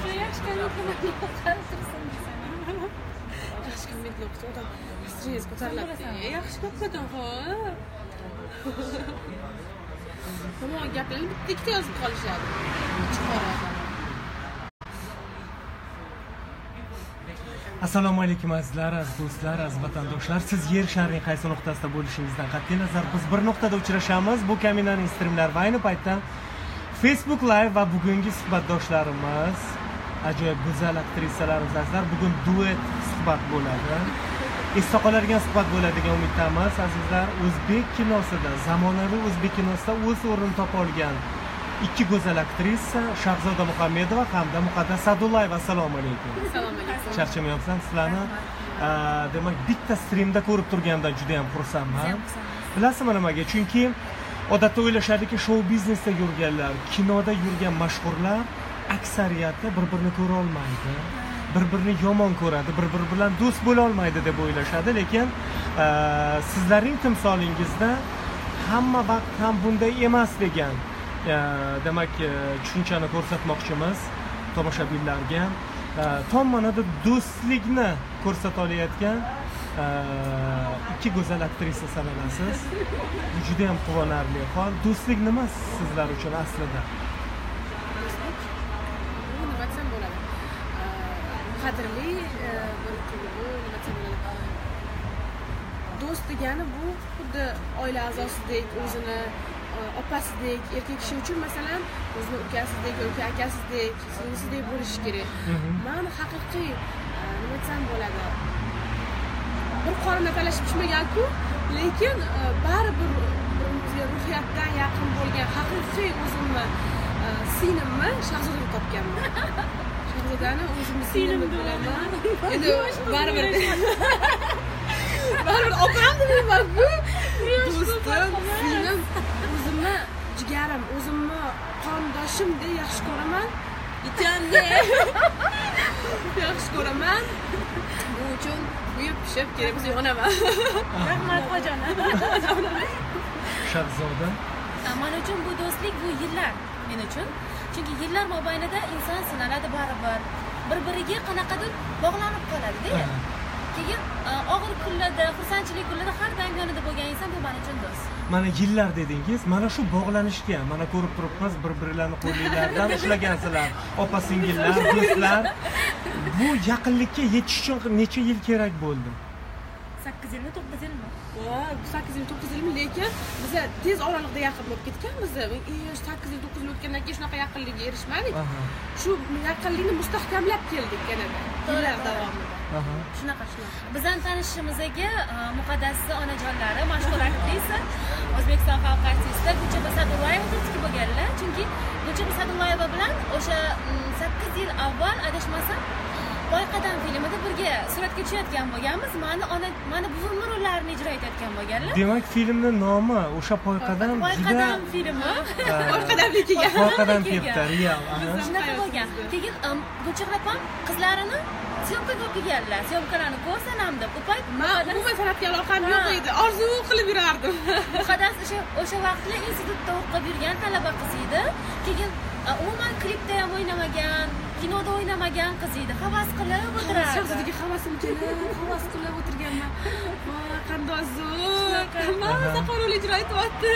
shu yaxshi kommentlarni desam yaxshi komment o'qisa odam stress ko'tariladi yaxshi ko'pdan ho yomon gaplarni bitta ikkita yozib qolishadi chiqaradi assalomu alaykum azizlar aziz do'stlar aziz vatandoshlar. Siz yer sharining qaysi nuqtasida bo'lishingizdan qat'iy nazar. Biz bir nuqtada uchrashamiz. Bu kaminaning strimlar va ayni paytda facebook live va bugungi suhbatdoshlarimiz ajoyib go'zal aktrisalarimiz azizlar bugun duet suhbat bo'ladi. Esda qoladigan suhbat bo'ladi degan umiddamiz azizlar. O'zbek kinosida zamonaviy o'zbek kinosida o'z o'rnini topa olgan ikki go'zal aktrisa shahzoda muhammedova hamda muqaddas sadullayeva assalomu alaykum. Assalomu alaykum. Charchamayapsam sizlarni? Demak bitta strimda ko'rib turganimdan juda yam xursandman. Bilasizmi nimaga? Chunki odatda o'ylashadiki shou biznesda yurganlar kinoda yurgan mashhurlar aksariyati bir birini ko'ra olmaydi bir birini yomon ko'radi bir biri bilan do'st bo'la olmaydi deb o'ylashadi. Lekin e, sizlarning timsolingizda hamma vaqt ham bunday emas degan e, demak e, tushunchani ko'rsatmoqchimiz tomoshabinlarga tom ma'noda do'stlikni ko'rsata olayotgan ikki go'zal aktrisa sanalasiz. Bu juda yam quvonarli hol do'stlik nima sizlar uchun aslida? Bu nima desam bo'ladi? Qadrli e, bir nima desam bo'ladi? Do'st degani bu xuddi oila a'zosidek o'zini e, opasidek erkak kishi uchun masalan o'zini ukasidek yoki akasizdek singlisidek bo'lishi kerak. Man haqiqiy e, nima desam bo'ladi bir qornida talashib pishmaganku lekin e, baribir birimizga ruhiyatdan yaqin bo'lgan haqiqiy o'zimni e, singlimni shahzodada topganman. Shahzodani o'zimni deb bilaman. endi baribir baribir opam demaymanku do'stim singlim o'zimni jigarim o'zimni qondoshimdek yaxshi ko'raman. Ikamdek yaxshi ko'raman bu uchun kuyib pishib kerak bo'lsa yonaman rahmat hojona shahzoda man uchun bu do'stlik bu yillar men uchun chunki yillar mobaynida inson sinaladi baribir bir biriga qanaqadir bog'lanib qoladida. Keyin e, og'ir kunlarda xursandchilik kunlarda har doim yonida bo'lgan inson bu man uchun do'st. Mana yillar dedingiz mana shu bog'lanishga mana ko'rib turibmiz bir birlarini qo'llaridan ushlagansizlar opa singillar do'stlar. Bu yaqinlikka yetish uchun necha yil kerak bo'ldi? Sakkiz yilmi to'qqiz yilmi? Va sakkiz yil to'qqiz yilmi lekin biza tez oralig'ida yaqin bo'lib ketganmiz sakkiz yil to'qqiz yil o'tgandan keyin shunaqa yaqinlikka erishmadik. Shu yaqinlikni mustahkamlab keldik yanada. Yillar davomida. Shunaqa shunaqa. Bizani tanishishimizga e, muqaddasni onajonlari mashhur aktrisa o'zbekiston xalq artisti gulchehra sadullayeva turtki bo'lganlar chunki gulchehra sadullayeva bilan o'sha sakkiz yil avval adashmasam boyqadam filmida birga suratga tushayotgan bo'lganmiz. Mani ona mani buvimni rollarini ijro etayotgan bo'lganlar. Demak filmni nomi o'sha poyqadam juda boyqadam filmi. Orqadamlik kelgan poyqadam kelgan. kelibdi real shunaqa bo'lgan. keyin gulchehra opam qizlarini syomkaga olib kelganlar syomkalarni ko'rsanam deb payt man umuman san'atga aloqam yo'q edi. Orzu qilib yurardim. Muqaddas o'sha o'sha vaqtda institutda o'qib yurgan talaba qiz edi. Keyin umuman klipda ham o'ynamagan kinoda o'ynamagan qiz edi havas qilib o'tirardi shahzodaga havasim kelib havas qilib o'tirganman voy qandoq zo'r hamma rol ijro etyapti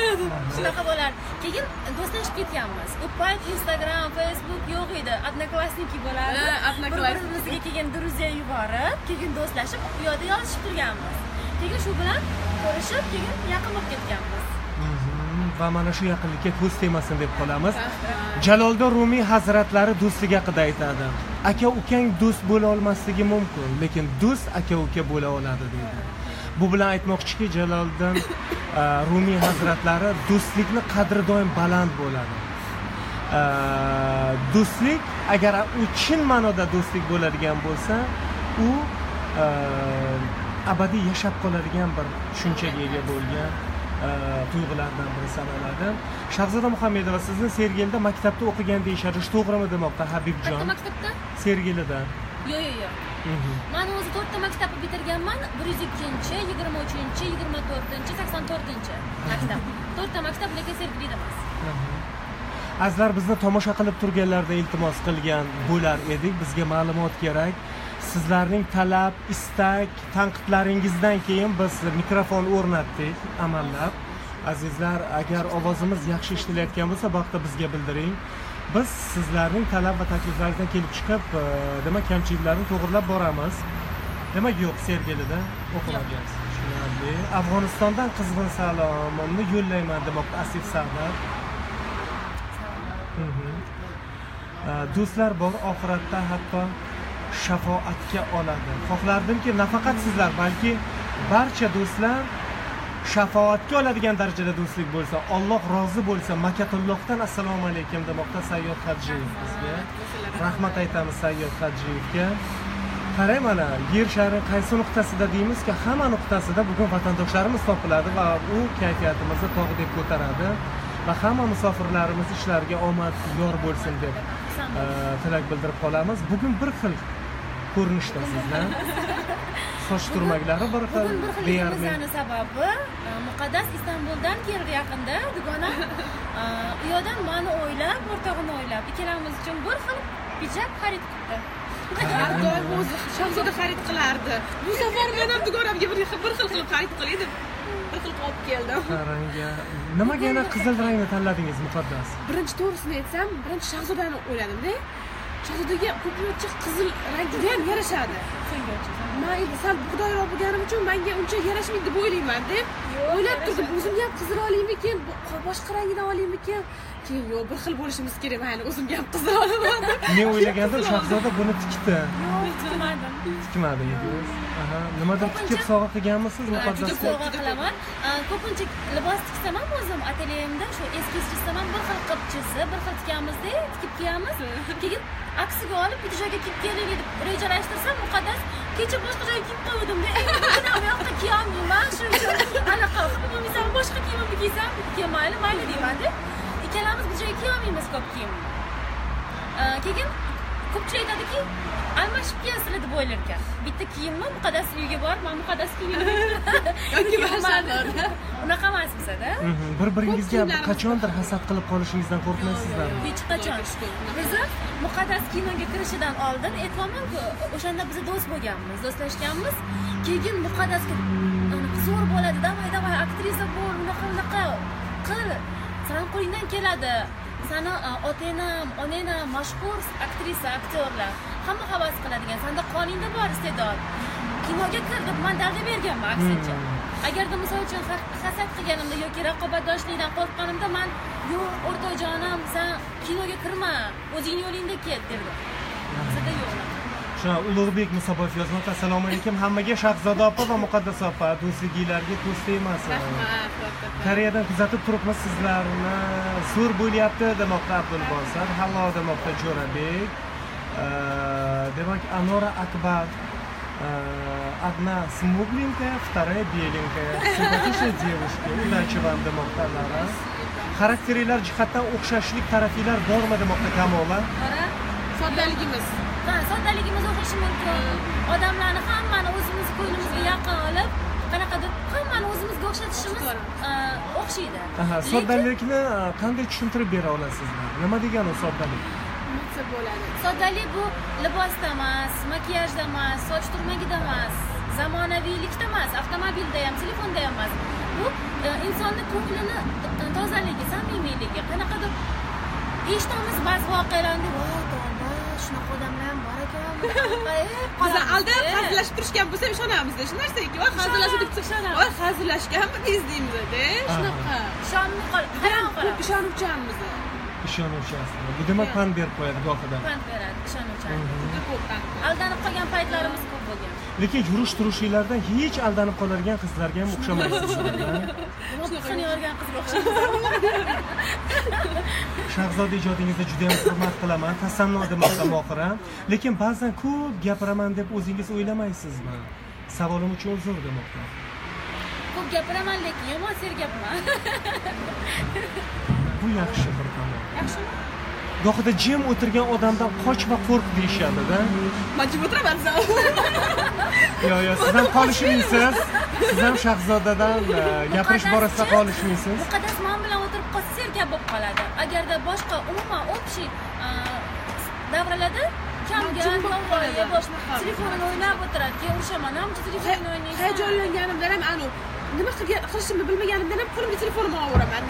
shunaqa bo'lardi keyin do'stlashib ketganmiz u payt instagram facebook yo'q edi одноклассники bo'lardi Odnoklassniki. bir birimizga keyin друзья yuborib keyin do'stlashib u yoqda yozishib turganmiz keyin shu bilan ko'rishib keyin yaqin bo'lib ketganmiz. Va mana shu yaqinlikka ko'z tegmasin deb qolamiz. Jaloldin rumiy hazratlari do'stligi haqida aytadi. Aka ukang do'st bo'la olmasligi mumkin lekin do'st aka uka bo'la oladi deydi. Bu bilan aytmoqchiki jaloldin a, rumiy hazratlari do'stlikni qadri doim baland bo'ladi. A, do'stlik agar u chin ma'noda do'stlik bo'ladigan bo'lsa u a, abadiy yashab qoladigan bir tushunchaga ega bo'lgan tuyg'ulardan biri sanaladi shahzoda muhammedova sizni sergelida maktabda o'qigan deyishadi shu to'g'rimi demoqda habibjon qayerda maktabda sergelida yo'q yo'q yo'q man o'zi to'rtta maktabni bitirganman bir yuz ikkinchi yigirma uchinchi yigirma to'rtinchi sakson to'rtinchi maktab to'rtta maktab lekin sergelida emas Aha. azizlar bizni tomosha qilib turganlarda iltimos qilgan bo'lar edik bizga ma'lumot kerak sizlarning talab istak tanqidlaringizdan keyin biz mikrofon o'rnatdik amallab. Azizlar agar ovozimiz yaxshi eshitilayotgan bo'lsa bu haqda bizga bildiring. Biz sizlarning talab va takliflaringizdan kelib chiqib e, demak kamchiliklarni to'g'irlab boramiz. Demak yo'q sergelida o'qimagansiz. Tushunarli. Afg'onistondan qizg'in salomimni yo'llayman demoqda asif sardar. Mhm. E, do'stlar bor oxiratda hatto shafoatga oladi. Xohlardimki nafaqat sizlar balki barcha do'stlar shafoatga oladigan darajada do'stlik bo'lsa olloh rozi bo'lsa makatullohdan assalomu alaykum demoqda sayyod hajiyev bizga rahmat aytamiz sayyod hajiyevga qarang mana yer shari qaysi nuqtasida deymizki hamma nuqtasida bugun vatandoshlarimiz topiladi va u kayfiyatimizni tog'dek ko'taradi va hamma musofirlarimiz ishlariga omad yor bo'lsin deb e, tilak bildirib qolamiz. Bugun bir xil ko'rinishda sizlar soch turmaklari bir xil deyarli. sababi e, muqaddas istanbuldan keldi yaqinda dugona. E, u yoqdan mani o'ylab o'rtog'ini o'ylab. Ikkalamiz uchun bir xil pijak xarid qildi. Har doim o'zi shahzoda xarid qilardi. Bu safar men ham dugonamga bir xil bir xil qilib xarid qilay deb bir xil qilib olib keldim. Qarangga nimaga yana qizil rangni tanladingiz muqaddas? Birinchi to'g'risini aytsam birinchi shahzodani o'yladimda shahzodaga ko'pincha qizil rang ham yarashadi. Senga mayli sal bug'doyroq bo'lganim uchun manga uncha yarashmaydi deb o'ylayman deb o'ylab turdim o'zimga ham qizil olaymikin bo- boshqa rangidan olaymikin keyin yo'q bir xil bo'lishimiz kerak mayli o'zimga ham qizil olaman men o'ylagandim shahzoda buni tikdi yo'q tikmadim tikmadingiz aha. Nimadir tikib sovg'a qilganmisiz juda muqaddasga sovg'a qilaman ko'pincha libos tiksam ham o'zim atelyemda shu eski chizsam ham bir xil qilib chizsa bir xil tikamizda tikib kiyamiz keyin aksiga olib bitta joyga kiyib kelaylik deb rejalashtirsam muqaddas kecha boshqa joyga kiyib qo'ygandim endi bugun ham u yoqda kiyolmayman shuning uchun anaqa misol boshqa kiyimimni kiysam keyin mayli mayli deymanda ikkalamiz bir joyga kiyolmaymiz ko'p kiyimni keyin ko'pchilik aytadiki almashib kiyasizlar deb o'ylar ekan bitta kiyimni muqaddas uyiga borib man muqaddas Yoki kiyimni unaqa emas bizada Mhm, bir biringizga qachondir hasad qilib qolishingizdan qo'rqmaysizlarmi hech qachon. Bizni muqaddas kinoga kirishidan oldin aytyapmanku o'shanda biz do'st bo'lganmiz do'stlashganmiz. Keyin muqaddasga anaqa zo'r bo'ladi давай давай aktrisa bo'l unaqa unaqa qil. Sani qo'lingdan keladi sani a, otang ham onang ham mashhur aktrisa aktyorlar. Hamma havas qiladigan. Sanda qoningda bor iste'dod. Kinoga kir deb man dalda berganman aksincha. Agarda misol uchun ha- hasad qilganimda yoki raqobatdoshlikdan qo'rqqanimda man yo'q o'rtoqjonim san kinoga kirma o'zing yo'lingda ket derdim. Bizada yo'q shu ulug'bek musobov yozmoqda assalomu alaykum hammaga shahzoda opa va muqaddas opa do'stliginglarga ko'z tegmasin. Rahmat koreyadan kuzatib turibmiz sizlarni. Zo'r bo'lyapti demoqda abdulbosar hallo demoqda jo'rabek. Demak anora akbar одна смугленькая вторая беленькая симпатичная девушка удачи вам demoqda lara xarakteringlar jihatdan o'xshashlik tarafinglar bormi demoqda kamola? Qara soddaligimiz soddaligimiz o'xshashi mumkin. Odamlarni hammani o'zimiz ko'nglimizga yaqin olib qanaqadir hammani o'zimizga o'xshatishimiz a, o'xshaydi. Soddalik,ni e, qanday tushuntirib bera olasizlar? Nima degani soddalik? Bo'ladi. Soddalik bu libosda emas makiyajda emas soch turmagida emas zamonaviylikda emas avtomobilda ham telefonda ham emas. Bu e, insonni ko'nglini e, tozaligi samimiyligi qanaqadir eshitamiz ba'zi voqealarni shunaqa odamlar ham bor ekan. Biza aldab hazillashib turishgan bo'lsa ham ishonamizda shu narsaga voy hazillashdik Ishonamiz. voy hazillashganmidingiz deymizda shunaqa. Ishonmay qol. Ko'p qolamiz ishonuvchanmiz ishonuvchisizlar bu demak pand berib qo'yadi gohida pand beradi ishonuvchan juda ko'p aldanib qolgan paytlarimiz ko'p bo'lgan. Lekin yurish turishinglardan hech aldanib qoladigan qizlarga ham o'xshamaysizlar qani yorgan qizga o'xshaymiz shahzoda ijodingizda juda yam hurmat qilaman. Tasanno demoqda mohira lekin ba'zan ko'p gapiraman deb o'zingiz o'ylamaysizmi? Savolim uchun uzr demoqda. Ko'p gapiraman lekin yomon sergapman. Bu yaxshi bir tomon yaxshimi? Gohida jim o'tirgan odamdan qoch va qo'rq deyishadida man jim o'tiraman yo yo siz ham qolishmaysiz. Siz ham shahzodadan e, gapirish borasida qolishmaysiz. Muqaddas man bilan o'tirib qolsa sergap bo'lib qoladi. Agarda boshqa umuman общий davralarda kamgap Jim bo'lib qoladi. yovvoyi bosh Shunaqa. telefonini o'ynab o'tiradi. Keyin urishaman namcha telefonini o'ynaysan hayajonlanganimdan ham anu nima qilishimni bilmaganimdan ham qo'limga telefonimni olaveraman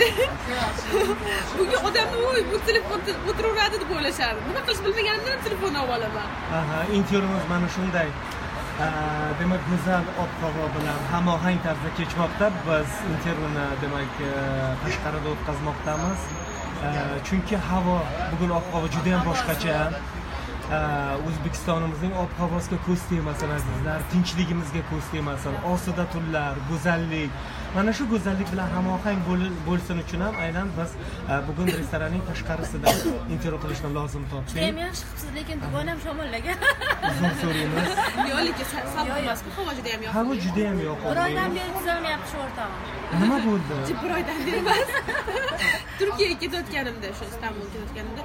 bunga odamni o'y bu telefon o'tiraveradi deb o'ylashadi nima qilish bilmaganimdan ham telefonni olib olaman. Aha, intervyumiz mana shunday. Demak go'zal ob havo bilan hamohang tarzda kechmoqda. Biz intervyuni demak e, tashqarida o'tkazmoqdamiz. Chunki havo bugun ob havo judayam boshqacha. O'zbekistonimizning ob havosiga ko'z tegmasin azizlar tinchligimizga ko'z tegmasin. Osida tunlar go'zallik. Mana shu go'zallik bilan hamohang bo'l- bo'lsin uchun ham aynan biz e, bugun restoranning tashqarisida intervyu qilishni lozim topdik. Judayam yaxshi qilibsiz lekin dugonam shamollagan uzr so'raymiz. Yo'q lekin salqin emasku havo juda ham havo yoqimli juda ham bir oydan yoqimli beri tuzalmayapti shu o'rtog'im. Nima bo'ldi? Bir oydan beri emas. Turkiyaga ketayotganimda shu istanbulga ketayotganimda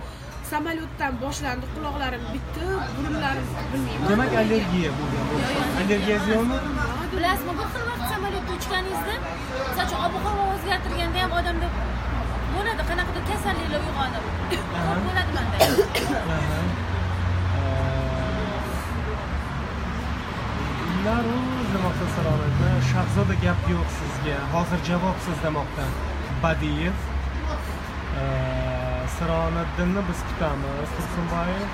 samolyotdan boshlandi quloqlarim bitdi burunlarim bilmayman. Demak allergiya bo'lgan allergiyangiz yo'qmi bilasizmi bir xil vaqt samolyotda uchganingizda misol uchun ob havo o'zgartirganda ham odamda bo'ladi qanaqadir kasalliklar uyg'onib bo'ladi manda ular demoqda salomati shahzoda gap yo'q sizga. Hozir javobsiz demoqda. Badiyev sironiddinni biz kutamiz tursunboyev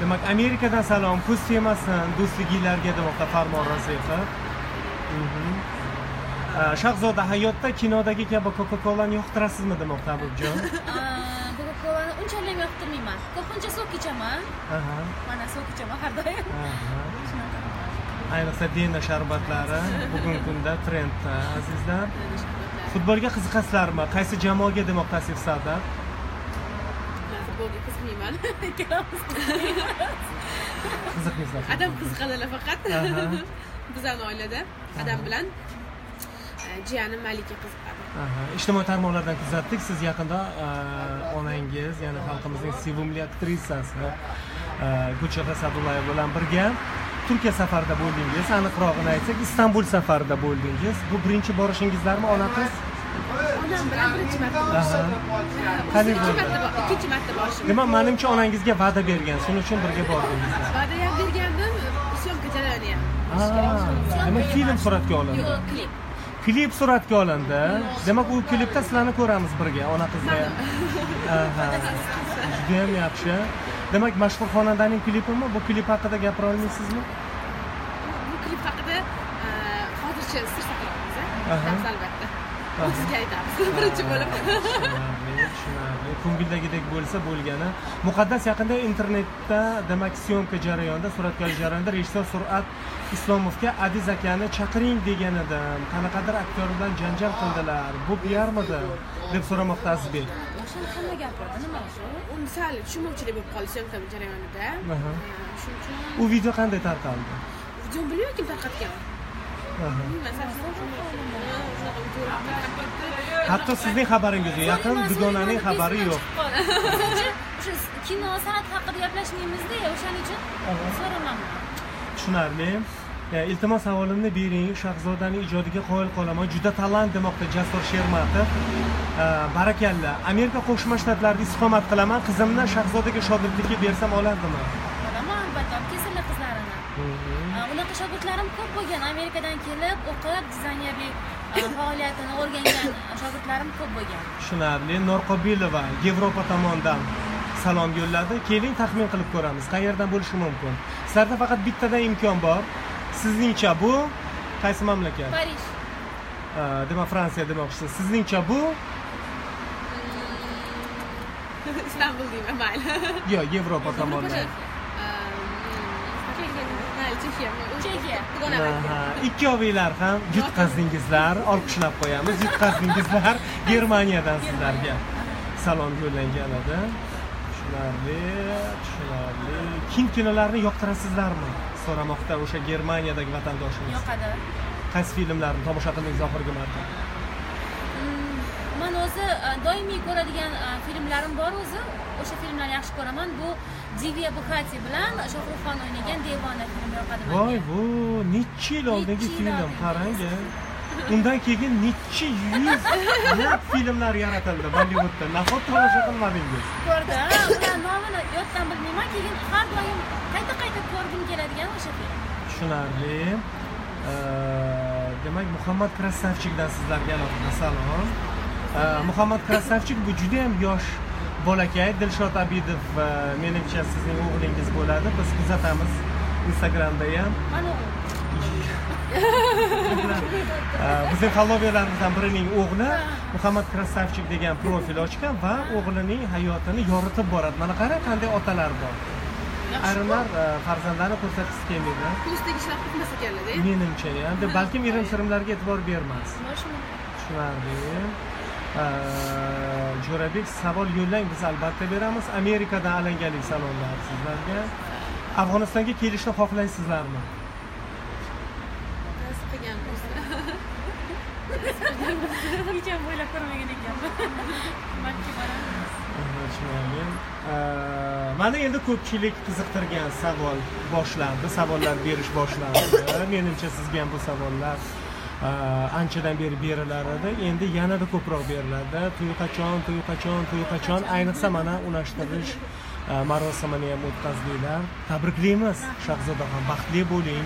demak amerikadan salom ko'z tegmasin do'stliginglarga demoqda farmon raziqov Mhm. Shahzoda hayotda kinodagi kabi coca colani yoqtirasizmi demoqda habibjon coca colani unchalik ham yoqtirmayman. Ko'pincha sok ichaman. Mana sok ichaman har doim. Ayniqsa dena sharbatlari bugungi kunda trendda azizlar. Futbolga qiziqasizlarmi? Qaysi jamoaga demoqdasiz sadat futbolga qiziqmayman qiziqmaysizlar adam qiziqadilar faqat bizani oilada adam bilan jiyanim malika qiziqadi ijtimoiy tarmoqlardan kuzatdik siz yaqinda onangiz ya'ni xalqimizning sevimli aktrisasi gulchehra sadullayeva bilan birga turkiya safarida bo'ldingiz aniqrog'ini aytsak istanbul safarida bo'ldingiz bu birinchi borishingizlarmi ona qiz onam bilan birinchi marta qanday bo'ldi marta ikkinchi marta borishim demak manimcha onangizga va'da bergan shuning uchun birga bordingizlar va'da ham bergandim syomka jarayoni ham. Demak film suratga olindi. Yo'q klip. Klip suratga olindi. Demak u klipda sizlarni ko'ramiz birga ona qizlar judayam yaxshi. Demak mashhur xonandaning klipimi bu klip haqida gapira olmaysizmi? Bu klip haqida e, hozircha sir a albatta Aha. sizga aytamiz birinchi bo'lib tushunarli ko'ngildagidek bo'lsa bo'lgani. Muqaddas yaqinda internetda demak syomka jarayonida suratga olish jarayonida rejissyor surat islomovga adiz akani chaqiring degan edim qanaqadir aktyor bilan janjal qildilar. Bu piarmidi deb so'ramoqda azizbek. O'shani hamma gapiradi nima u sal tushunmovchilik bo'lib qoldi syomka jarayonida. Shuning uchun u video qanday tarqaldi? Videoni bilmayman kim tarqatgan hatto sizning xabaringiz yaqin dugonaning xabari yo'q. O'sha kino san'at haqida gaplashmaymizda o'shaning uchun so'ramanman tushunarli. Iltimos savolimni bering shahzodaning ijodiga qoyil qolaman. Juda talant demoqda jasur shermatov. Barakalla. Amerika qo'shma shtatlarida istiqomat qilaman. Qizimni shahzodaga shogirdlikka bersam olardimi shogirdlarim ko'p bo'lgan. Amerikadan kelib o'qib dizaynerlik a, faoliyatini o'rgangan shogirdlarim ko'p bo'lgan. Tushunarli. Norqobilova yevropa tomonidan salom yo'lladi. Keling taxmin qilib ko'ramiz. Qayerdan bo'lishi mumkin? Sizlarda faqat bittadan imkon bor. Sizningcha bu qaysi mamlakat? Parij E, demak fransiya demoqchisiz sizningcha bu? Istanbul deyman mayli. Yo'q yevropa. tomonidan chexiya ikkovinglar ham yutqazdingizlar. Olqishlab qo'yamiz. Yutqazdingizlar germaniyadan sizlarga. Salom yo'llangan edi tushunarli tushunarli. Hind kinolarini yoqtirasizlarmi? So'ramoqda o'sha germaniyadagi vatandoshimiz. Yoqadi. Qaysi filmlarni tomosha qildingiz oxirgi marta? Mm, man o'zi a, doimiy ko'radigan a, filmlarim bor o'zi. O'sha filmlarni yaxshi ko'raman. Bu divya buxati bilan shohruxxon o'ynagan devona filmi yoqadi voy menga bu necha yil oldingi film qarang undan keyin necha yuzlab filmlar yaratildi bollivudda nahot tomosha qilmadingiz? Ko'rdim ular nomini yoddan bilmayman. Keyin har doim qayta qayta ko'rgim keladigan o'sha film. Tushunarli. Demak muhammad krasavchikdan sizlarga alohida salom muhammad krasavchik bu juda yam yosh bolakay dilshod abidov menimcha sizning o'g'lingiz bo'ladi biz kuzatamiz instagramda ham bizning followverlarimizdan birining o'g'li muhammad krasavchik degan profil ochgan va o'g'lining hayotini yoritib boradi mana qarang qanday otalar bor ayrimlar farzandlarini ko'rsatgisi kelmaydi plyus tegishlar qilmas ekanlarda menimcha ham balkim irim sirimlarga e'tibor bermas tushunarli jo'rabek savol yo'llang biz albatta beramiz. Amerikadan alangali salomlar sizlarga. Afg'onistonga kelishni xohlaysizlarmi? Nasib qilgan bo'lsa Hech ham o'ylab ko'rmagan ekanman. Balki tushunarli mana endi ko'pchilik qiziqtirgan savol boshlandi savollar berish boshlandi. Menimcha sizga ham bu savollar anchadan beri berilar edi endi yanada ko'proq beriladi. To'y qachon to'y qachon to'y qachon? Ayniqsa mana unashtirish e, marosimini ham o'tkazdilar. Tabriklaymiz shahzodaxon baxtli bo'ling.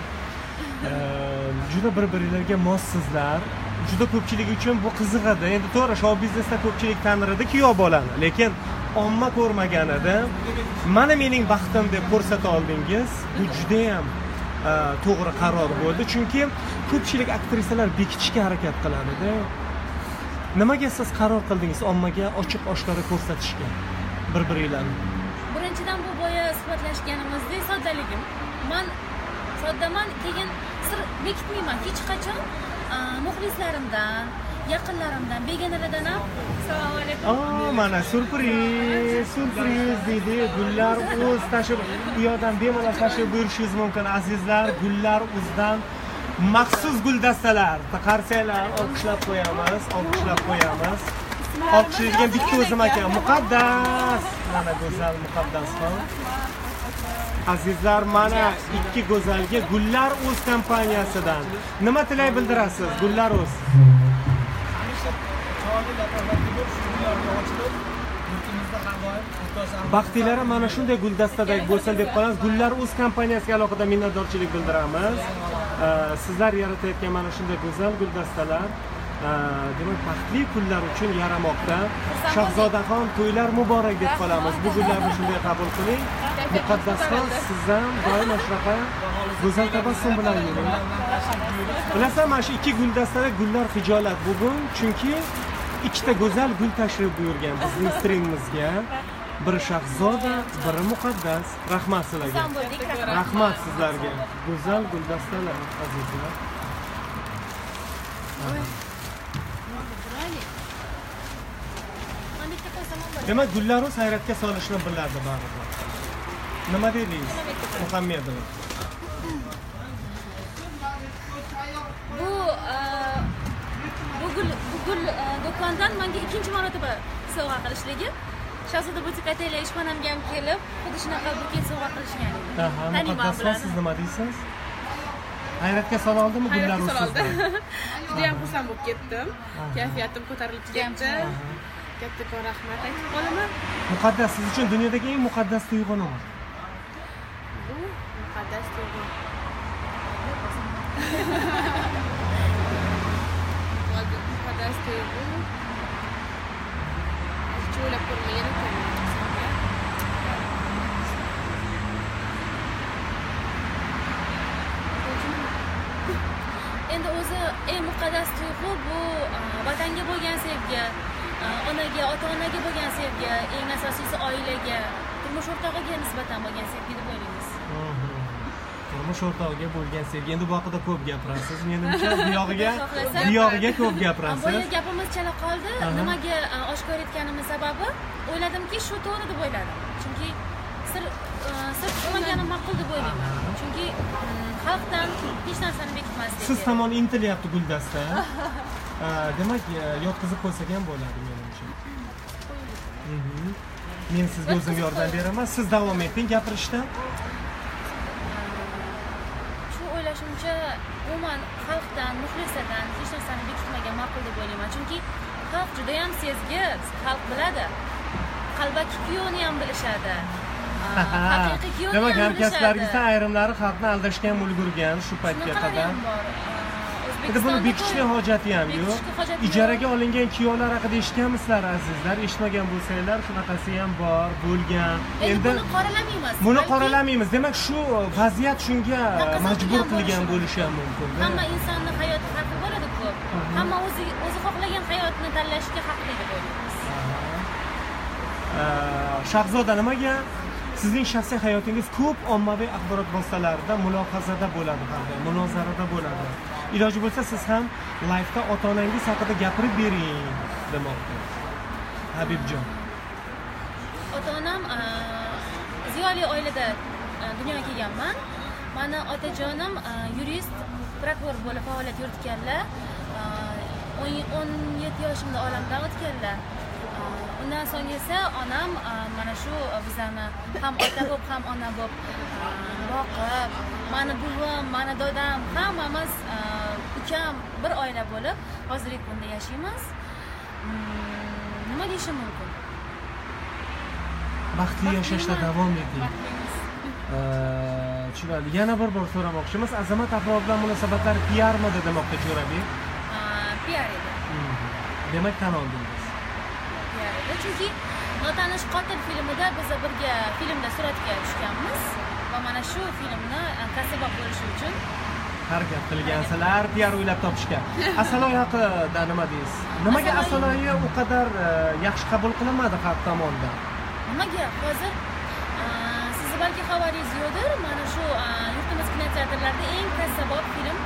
Juda bir biringlarga mossizlar. Juda ko'pchilik uchun bu qiziq edi endi to'g'ri shou biznesda ko'pchilik tanir edi kuyov bolani. Lekin omma ko'rmagan edi mana mening baxtim deb ko'rsata oldingiz bu judayam Э, to'g'ri qaror bo'ldi. Chunki ko'pchilik aktrisalar bekitishga harakat qiladida. Nimaga siz qaror qildingiz ommaga ochiq oshkora ko'rsatishga bir biringlarni birinchidan bu boya isbotlashganimizdek soddaligim. Man soddaman keyin sir bekitmayman. Hech qachon e, muxlislarimdan yaqinlarimdan begonalardan ham assalomu alaykum Oh, mana syurpriz, syurpriz deydi. Gullar o'z tashib u yoqdan bemalol tashib buyurishingiz mumkin azizlar. Gullar o'zidan maxsus guldastalar. Qarsanglar, olqishlab qo'yamiz, olqishlab qo'yamiz. Olqishlaydigan bitta o'zim ekan. Muqaddas. Mana go'zal muqaddasxon. Azizlar, mana ikki go'zalga Gullar o'z kompaniyasidan nima tilak bildirasiz? Gullar o'z. Baxtiylari mana shunday guldastadek bo'lsin deb qolamiz. Gullar o'z kompaniyasiga alohida minnatdorchilik bildiramiz. Sizlar yaratayotgan mana shunday go'zal guldastalar demak baxtli kunlar uchun yaramoqda. Shahzodaxon to'ylar muborak deb qolamiz. Bu gullarni shunday qabul qiling. Muqaddasxon siz ham doim shunaqa go'zal tabassum bilan yuring. Bilasan mana shu ikki guldastada gullar hijolat bugun chunki ikkita go'zal gul tashrif buyurgan bizning stringimizga biri shahzoda biri muqaddas. Rahmat sizlarga. Rahmat sizlarga. Go'zal guldastalar azizlar. Demak gullaru sayratga solishni biladi baribir. Nima dedingiz? Muhammedova bu bu gul a, do'kondan menga ikkinchi marotaba sovg'a qilishligi. Shahzoda butik atelye ishxonamga ham kelib xuddi shunaqa buket sovg'a qilishgan. Edi taniyman siz nima deysiz hayratga sola oldimi hayratga gullarus sololdi sizni juda yam xursand bo'lib ketdim. Kayfiyatim ko'tarilib ketdi. kattakon rahmat aytib qolaman. Muqaddas siz uchun dunyodagi eng muqaddas tuyg'u nima? Bu muqaddas tuyg'u muqaddas tuyg'u hech o'ylab endi o'zi eng muqaddas tuyg'u bu uh, vatanga bo'lgan sevgi uh, onaga ota onaga bo'lgan sevgi eng asosiysi oilaga turmush o'rtog'iga nisbatan bo'lgan sevgi deb o'ylayman turmush o'rtog'iga bo'lgan sevgi. Endi bu haqida ko'p gapirasiz. Menimcha bu yog'iga bu yog'iga ko'p boya gapirasiz gapimiz chala qoldi. Nimaga a, oshkor etganimiz sababi? O'yladimki shu to'g'ri deb o'yladim. Chunki sir a, sir tutmaganim ma'qul deb o'ylayman. Chunki mm, xalqdan hech narsani bekitmaslik siz tomon intilyapti guldasta. Demak e, yotqizib qo'ysak ham bo'ladi menimcha Mhm. men sizga o'zim yordam beraman. Siz davom eting gapirishda shu o'ylashimcha umuman xalqdan muxlisadan hech narsani bekitmagan ma'qul deb o'ylayman. Chunki xalq judayam sezgi xalq biladi. Qalbaki kuyovni ham bilishadi. Haqiqiy kuyovni demak ham hamkasblaringizdan bilishadi. ayrimlari xalqni aldashga ham ulgurgan shu paytga qadar endi buni ko'p- hojati ham yo'q. ijaraga olingan kuyovlar haqida eshitganmisizlar azizlar? Eshitmagan bo'lsanglar shunaqasi ham bor bo'lgan. Endi buni qoralamaymiz. buni qoralamaymiz. Demak shu vaziyat shunga taqozo majbur qilgan bo'lishi ham mumkin hamma insonni hayoti har xil bo'ladi-ku hamma o'zi o'zi xohlagan hayotni tanlashga haqli deb o'ylaymiz shahzoda nimaga? Sizning shaxsiy hayotingiz ko'p ommaviy axborot vositalarida mulohazada bo'ladi doim munozarada bo'ladi iloji bo'lsa siz ham layfda ota onangiz haqida gapirib bering demoqda. Habibjon. Ota onam e, ziyoli oilada e, dunyoga kelganman. Mani otajonim e, yurist prokuror bo'lib faoliyat yuritganlar. Aa, o'n o'n yetti yoshimda olamdan o'tganlar. Undan so'ng esa onam mana shu bizani ham ota bo'lib ham ona bo'lib boqib mani buvim mani dodam hammamiz ukam bir oila bo'lib hozirgi kunda yashaymiz. Mm, nima deyishim mumkin? Baxtli yashashda davom eting. Tushunarli. Yana bir bor so'ramoqchimiz. Azamat afrod bilan munosabatlari piarmidi demoqda jo'rabek piar edi. Demak tan oldingiz. Piar edi. Chunki notanish qotil filmida biz birga filmda suratga tushganmiz. Va mana shu filmni kasaba bo'lishi uchun harakat qilgansizlar piar o'ylab topishgan. Asaloy haqida nima deysiz? Nimaga Asaloy- asaloyi u qadar e, yaxshi qabul qilinmadi xalq tomonidan? Nimaga? Hozir a, sizni balki xabaringiz yo'qdir. Mana shu a, yurtimiz kinoteatrlarida eng kassabop film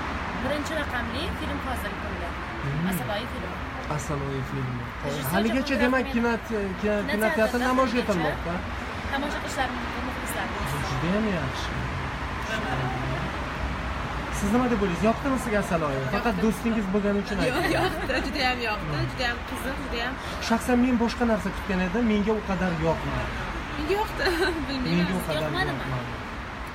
birinchi raqamli film hozirgi kunda asaloyi film. Asaloyi filmi haligacha demak Rahmetov. kino- kino- kinoteatrda Kinoteatrda namoyish etilmoqda. tomosha qilishlari mumkin muxlislarimiz judayam yaxshi siz nima deb o'ylaysiz yoqdimi sizga asaloyi faqat do'stingiz bo'lgani uchun yo'q yoqdi judayam yoqdi judayam qiziq judayam shaxsan men boshqa narsa kutgan edim menga u qadar yoqmadi. Menga yoqdi menga bilmayman u qadar yoqmadimi? yoqmadi.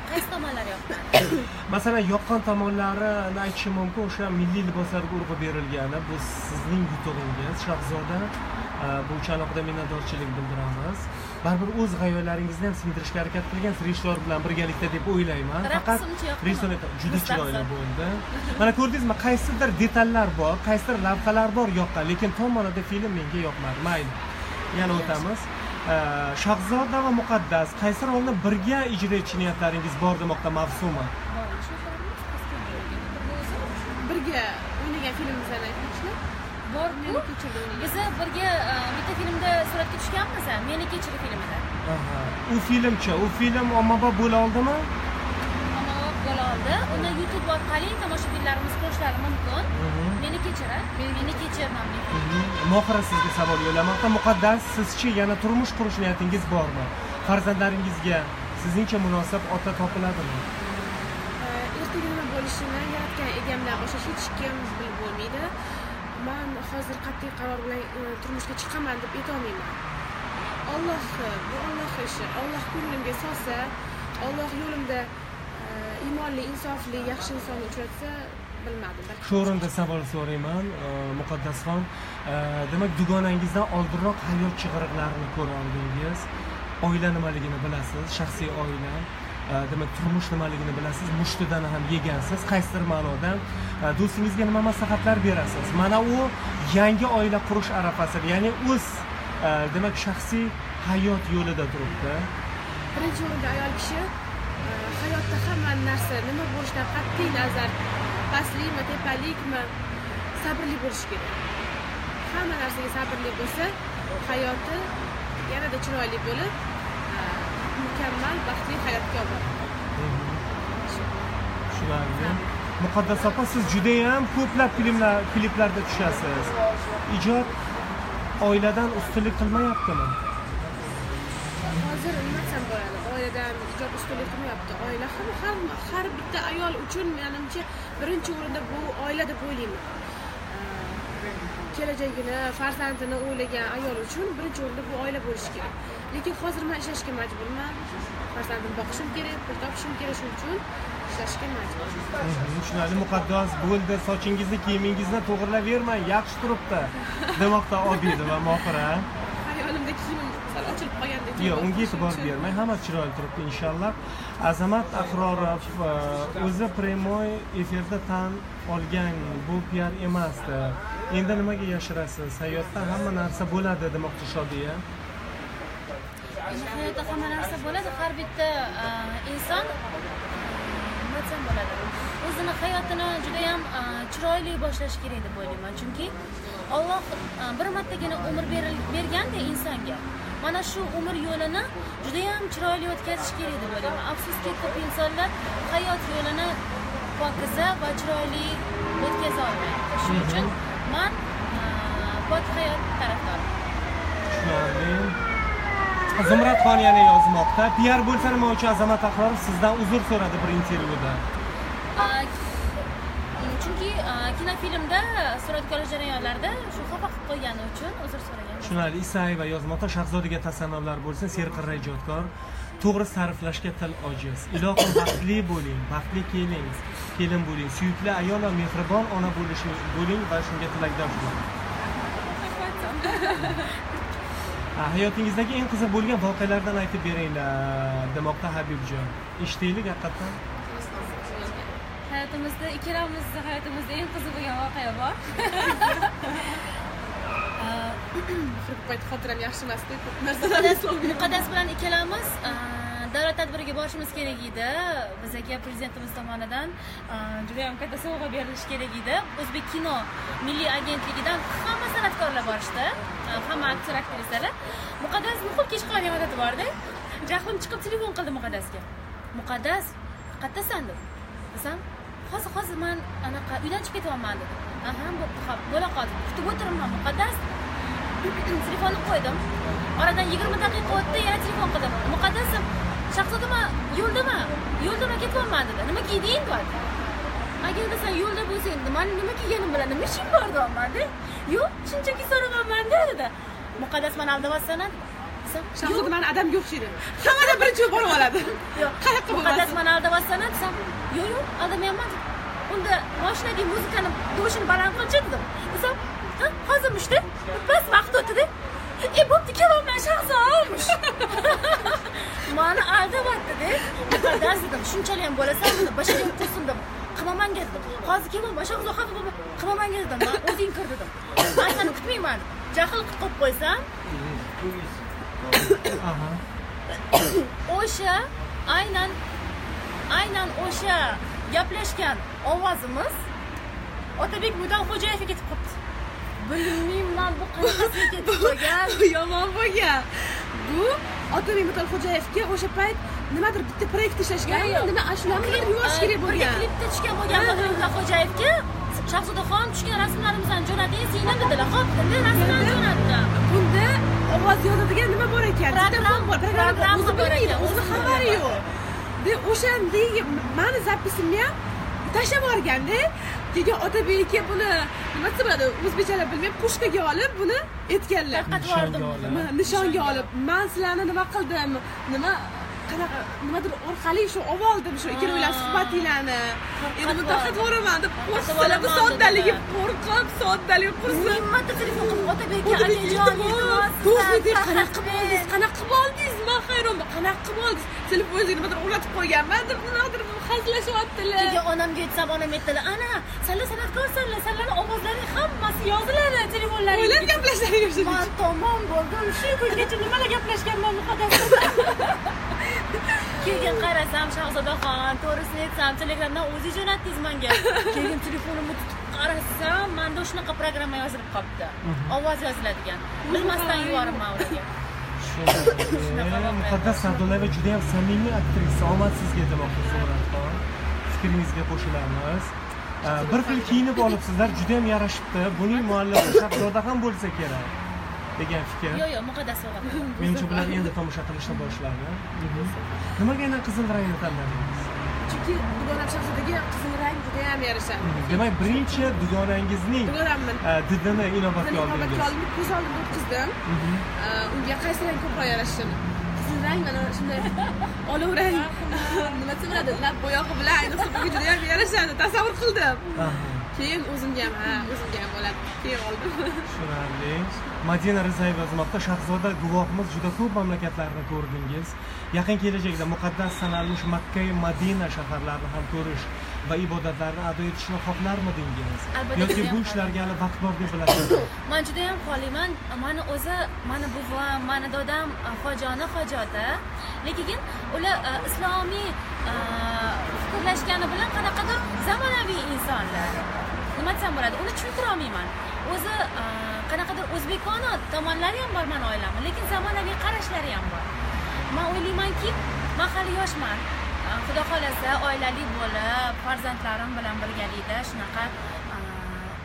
Qaysi tomonlari yoqdi? Masalan yoqqan tomonlarini aytishim mumkin o'sha milliy liboslarga urg'u berilgani bu sizning yutug'ingiz. Shahzoda e, bu uchun alohida minnatdorchilik bildiramiz baribir o'z g'oyalaringizni ham singdirishga harakat qilgansiz rejissyor bilan birgalikda deb o'ylayman. Faqat rejissyor juda chiroyli bo'ldi. Mana ko'rdingizmi qaysidir detallar bor qaysidir lavhalar bor yoqqan lekin tomonida film menga yoqmadi. Mayli yana o'tamiz. Shahzoda va muqaddas qaysi rolni birga ijro etish niyatlaringiz bor demoqda mavsuma birga o'ynagan filmimizni bor meni o'ynagan biza birga e, bitta filmda suratga tushganmiz meni kechir filmida. U filmchi u film ommabop bo'la oldimi? Ommabop bo'la oldi. Uni youtube orqali tomoshabinlarimiz ko'rishlari mumkin. Meni kechir meni kechir mohira sizga savol yo'llamoqda muqaddas sizchi yana turmush qurish niyatingiz bormi? Farzandlaringizga sizningcha munosib ota topiladimi? Ertaga nima bo'lishini yaratgan egamdan boshqa hech kim bilib bo'lmaydi man hozir qat'iy qaror bilan e, turmushga chiqaman deb aytolmayman. Olloh e, bu olloh ishi olloh ko'nglimga solsa olloh yo'limda e, iymonli insofli yaxshi insonni uchratsa bilmadim. Balki shu o'rinda savol so'rayman muqaddasxon demak dugonangizdan oldinroq hayot chig'iriqlarini ko'ra oldingiz. Oila nimaligini bilasiz shaxsiy oila. Э, demak turmush nimaligini bilasiz mushtidan ham yegansiz. Qaysidir ma'noda e, do'stingizga nima maslahatlar berasiz? Mana u yangi oila qurish arafasida ya'ni o'z e, demak shaxsiy hayot yo'lida turibdi. Birinchi o'rinda ayol kishi e, hayotda hamma narsa nima bo'lishidan qat'iy nazar pastlikmi tepalikmi sabrli bo'lishi kerak. Hamma narsaga sabrli bo'lsa hayoti yanada chiroyli bo'lib mukammal baxtli hayotga olib tushunarli muqaddas opa siz judayam ko'plab filmlar kliplarda tushasiz ijod oiladan ustunlik qilmayaptimi hozir nima desam bo'ladi oiladan ijod ustunlik qilmayapti oila ham har bitta ayol uchun menimcha birinchi o'rinda bu oila deb o'ylayman kelajagini farzandini o'ylagan ayol uchun birinchi o'rinda bu oila bo'lishi kerak. Lekin hozir man ishlashga majburman. Farzandimni boqishim kerak pul topishim kerak shuning uchun ishlashga majbur Mhm, tushunarli muqaddas bo'ldi. Sochingizni kiyimingizni to'g'irlavermang yaxshi turibdi. Demoqda obida va mohira yo'q unga e'tibor uchun- bermang. Hammasi chiroyli turibdi inshaalloh. Azamat ahrorov e, o'zi прямой efirda tan olgan bu piar emasdi. Endi nimaga yashirasiz? Hayotda hamma narsa bo'ladi demoqchi shodiya. Hayotda hamma narsa bo'ladi. Har bitta e, inson e, nima desam bo'ladi? O'zini hayotini judayam chiroyli boshlash kerak deb o'ylayman. Chunki olloh bir martagina umr beril- berganda insonga mana shu umr yo'lini judayam chiroyli o'tkazish kerak deb o'ylayman. Afsuski ko'p insonlar hayot yo'lini pokiza va chiroyli o'tkaza olmaydi. Shuning uchun man pok hayot tarafdoriman tushunarli. Zumradxon yana yozmoqda. Piar bo'lsa nima uchun azamat ahrorov sizdan uzr so'radi bir intervyuda chunki a, kinofilmda suratga olish jarayonlarida shu xafa qilib qo'ygani uchun uzr so'ragan tushunarli isayeva yozmoqda shahzodaga tasannolar bo'lsin serqirra ijodkor to'g'ri sarflashga til ojiz. Ilohim baxtli bo'ling baxtli kelin kelin bo'ling suyukli ayol va mehribon ona bo'lish bo'ling va shunga tilakdosh bo'ling. Ha, hayotingizdagi eng qiziq bo'lgan voqealardan aytib beringlar. Demoqda habibjon. Eshitaylik haqiqatdan hayotimizda ikkalamizni hayotimizda eng qiziq bo'lgan voqea bor bir payt xotiram yaxshi emasda ko'p narsalarni muqaddas bilan ikkalamiz davlat tadbiriga borishimiz kerak edi bizga prezidentimiz tomonidan judayam katta sovg'a berilishi kerak edi o'zbek kino milliy agentligidan hamma san'atkorlar borishdi hamma aktyor aktrisalar muqaddas nuqul kech qoladigan odati borda jahlim chiqib telefon qildi muqaddasga muqaddas qayerdasan dedi desam hozir hozir man anaqa uydan chiqib ketyapman dedi. Aha bo'pti ho'p bo'la qoldi. Kutib o'tiribman muqaddas. Telefonni qo'ydim. Oradan yigirma daqiqa o'tdi yana telefon qildim. Muqaddasim shahzodama yo'ldami? Yo'ldama ketyapman dedi. Nima kiyding dedi. Agarda san yo'lda bo'lsang dedi mani nima kiyganim bilan nima ishing bor deyapmanda yo'q shunchaki so'ramamanda dedi. Muqaddas mani aldamayapsan desam shahzoda mani odamga o'xshaydi hammadan birinchi bo'lib borib oladi. Yo'q. Qayoqqa muqaddas mani aldamayapsan desam yo'q yo'q aldamayapman unda moshinadagi muzikani doshini baland qilchi dedim desam hozirmishda bas vaqt o'tdida e bo'pti kelyapman shahzodamish mani aldamayaptida muqaddas dedim shunchalik ham bo'lasan dedim bashariy qursin dedim qilmamanga dedim hozir kelyapman shahzod xafa bo'lma qilmamanga dedim o'zing kir dedim. Man seni kutmayman. Jahl qilib qo'yib qo'ysam o'sha aynan aynan o'sha gaplashgan ovozimiz otabek mutalxo'jayevga ketib qolibdi. Bilmayman bu qanaqasiga ketib qolgan. yomon bo'lgan bu otabek mutalxo'jayevga o'sha payt nimadir bitta proyekt ishlashganmi nima ashulami nimadir yubosh kerak bo'lgan. klipda tushgan bo'lgan otabek mutalxo'jayevga shahzodaxon tushgan rasmlarimizni jo'nating singlim dedilar hop endi rasmlarni jo'natdi ovoz yozadigan nima bor ekan? Program- Bitta fon bor programma o'zi bor bilmaydi ekan, o'zini o'zi xabari yo'q. De o'shandagi mani zapisimni ham tashlab yuborganda keyin otabekka buni nima desa bo'ladi o'zbekchalar bilmayman pushkaga olib buni aytganlar tarqatib yubordim Nishonga olib. Ma- nishonga olib. Man sizlarni nima qildim? Nima qanaqa nimadir orqali shu oldim shu ikkovinglar suhbatinglarni endi buni tarqatib yuboraman deb yuboraman soddaligi qo'rqib soddalik qursin. Ming marta telefon qilib Otabek sizlar qanaqa qilib oldingiz qanaqa qilib oldingiz man hayronman qanaqa qilib oldingiz telefoningizga nimadir ulatib qo'yganman deb nimadir hazillashyaptilar keyin onamga aytsam onam aytdilar ana sanlar san'atkorsanlar sanlarni ovozlaring hammasi yoziladi telefonlaringga o'ylab gaplasharing shuning man tamom bo'ldim shu kungacha nimalar gaplashganman muqaddas keyin qarasam shahzodaxon to'g'risini aytsam telegramdan o'zingiz jo'natdingiz manga. Keyin telefonimni tutib qarasam manda shunaqa programma yozilib qolibdi ovoz yoziladigan. Bilmasdan yuboribman ularga muqaddas juda yam samimiy aktrisa. Omad sizga demoqda suratxon fikringizga qo'shilamiz. Bir xil kiyinib olibsizlar juda yam yarashibdi. Buning muallifi shahzoda ham bo'lsa kerak degan fikr. Yo'q yo'q muqaddas qildi. menimcha bular endi tomosha qilishni boshladi nimaga aynan qizil rangni tanladingiz chunki dugonam shahzodaga qizil rang juda yam yarashadi demak birinchi dugonangizning dugonamni e, didini inobatga inobatga oldingiz. Olib ko'z oldimda o'tkazdim. Uh, unga qaysi rang ko'proq yarashishini qizil rang mana shunday olov rang nima desam bo'ladi lab bo'yog'i bilan ayniqsa bunga juda yam yarashadi. Tasavvur qildim. Keyin o'zimga ham ha o'zimga ham bo'ladi keyin oldim. Tushunarli. Madina rizayeva yozmoqda shahzoda guvohimiz juda ko'p mamlakatlarni ko'rdingiz. Yaqin kelajakda muqaddas sanalmish makka madina shaharlarini ham ko'rish va ibodatlarni ado etishni xohlarmidingiz? Albatta, yoki bu ishlarga hali vaqt bor deb bilasiz man juda yam xohlayman. Mani o'zi mani buvam mani dodam hojoni hojoti lekin ular islomiy fikrlashgani bilan qanaqadir zamonaviy insonlar nima desam bo'ladi. Uni tushuntira olmayman o'zi e, qanaqadir o'zbekona tomonlari ham bor mani oilamni lekin zamonaviy qarashlari ham bor. Man o'ylaymanki man hali yoshman. E, xudo xohlasa oilali bo'lib farzandlarim bilan birgalikda shunaqa e,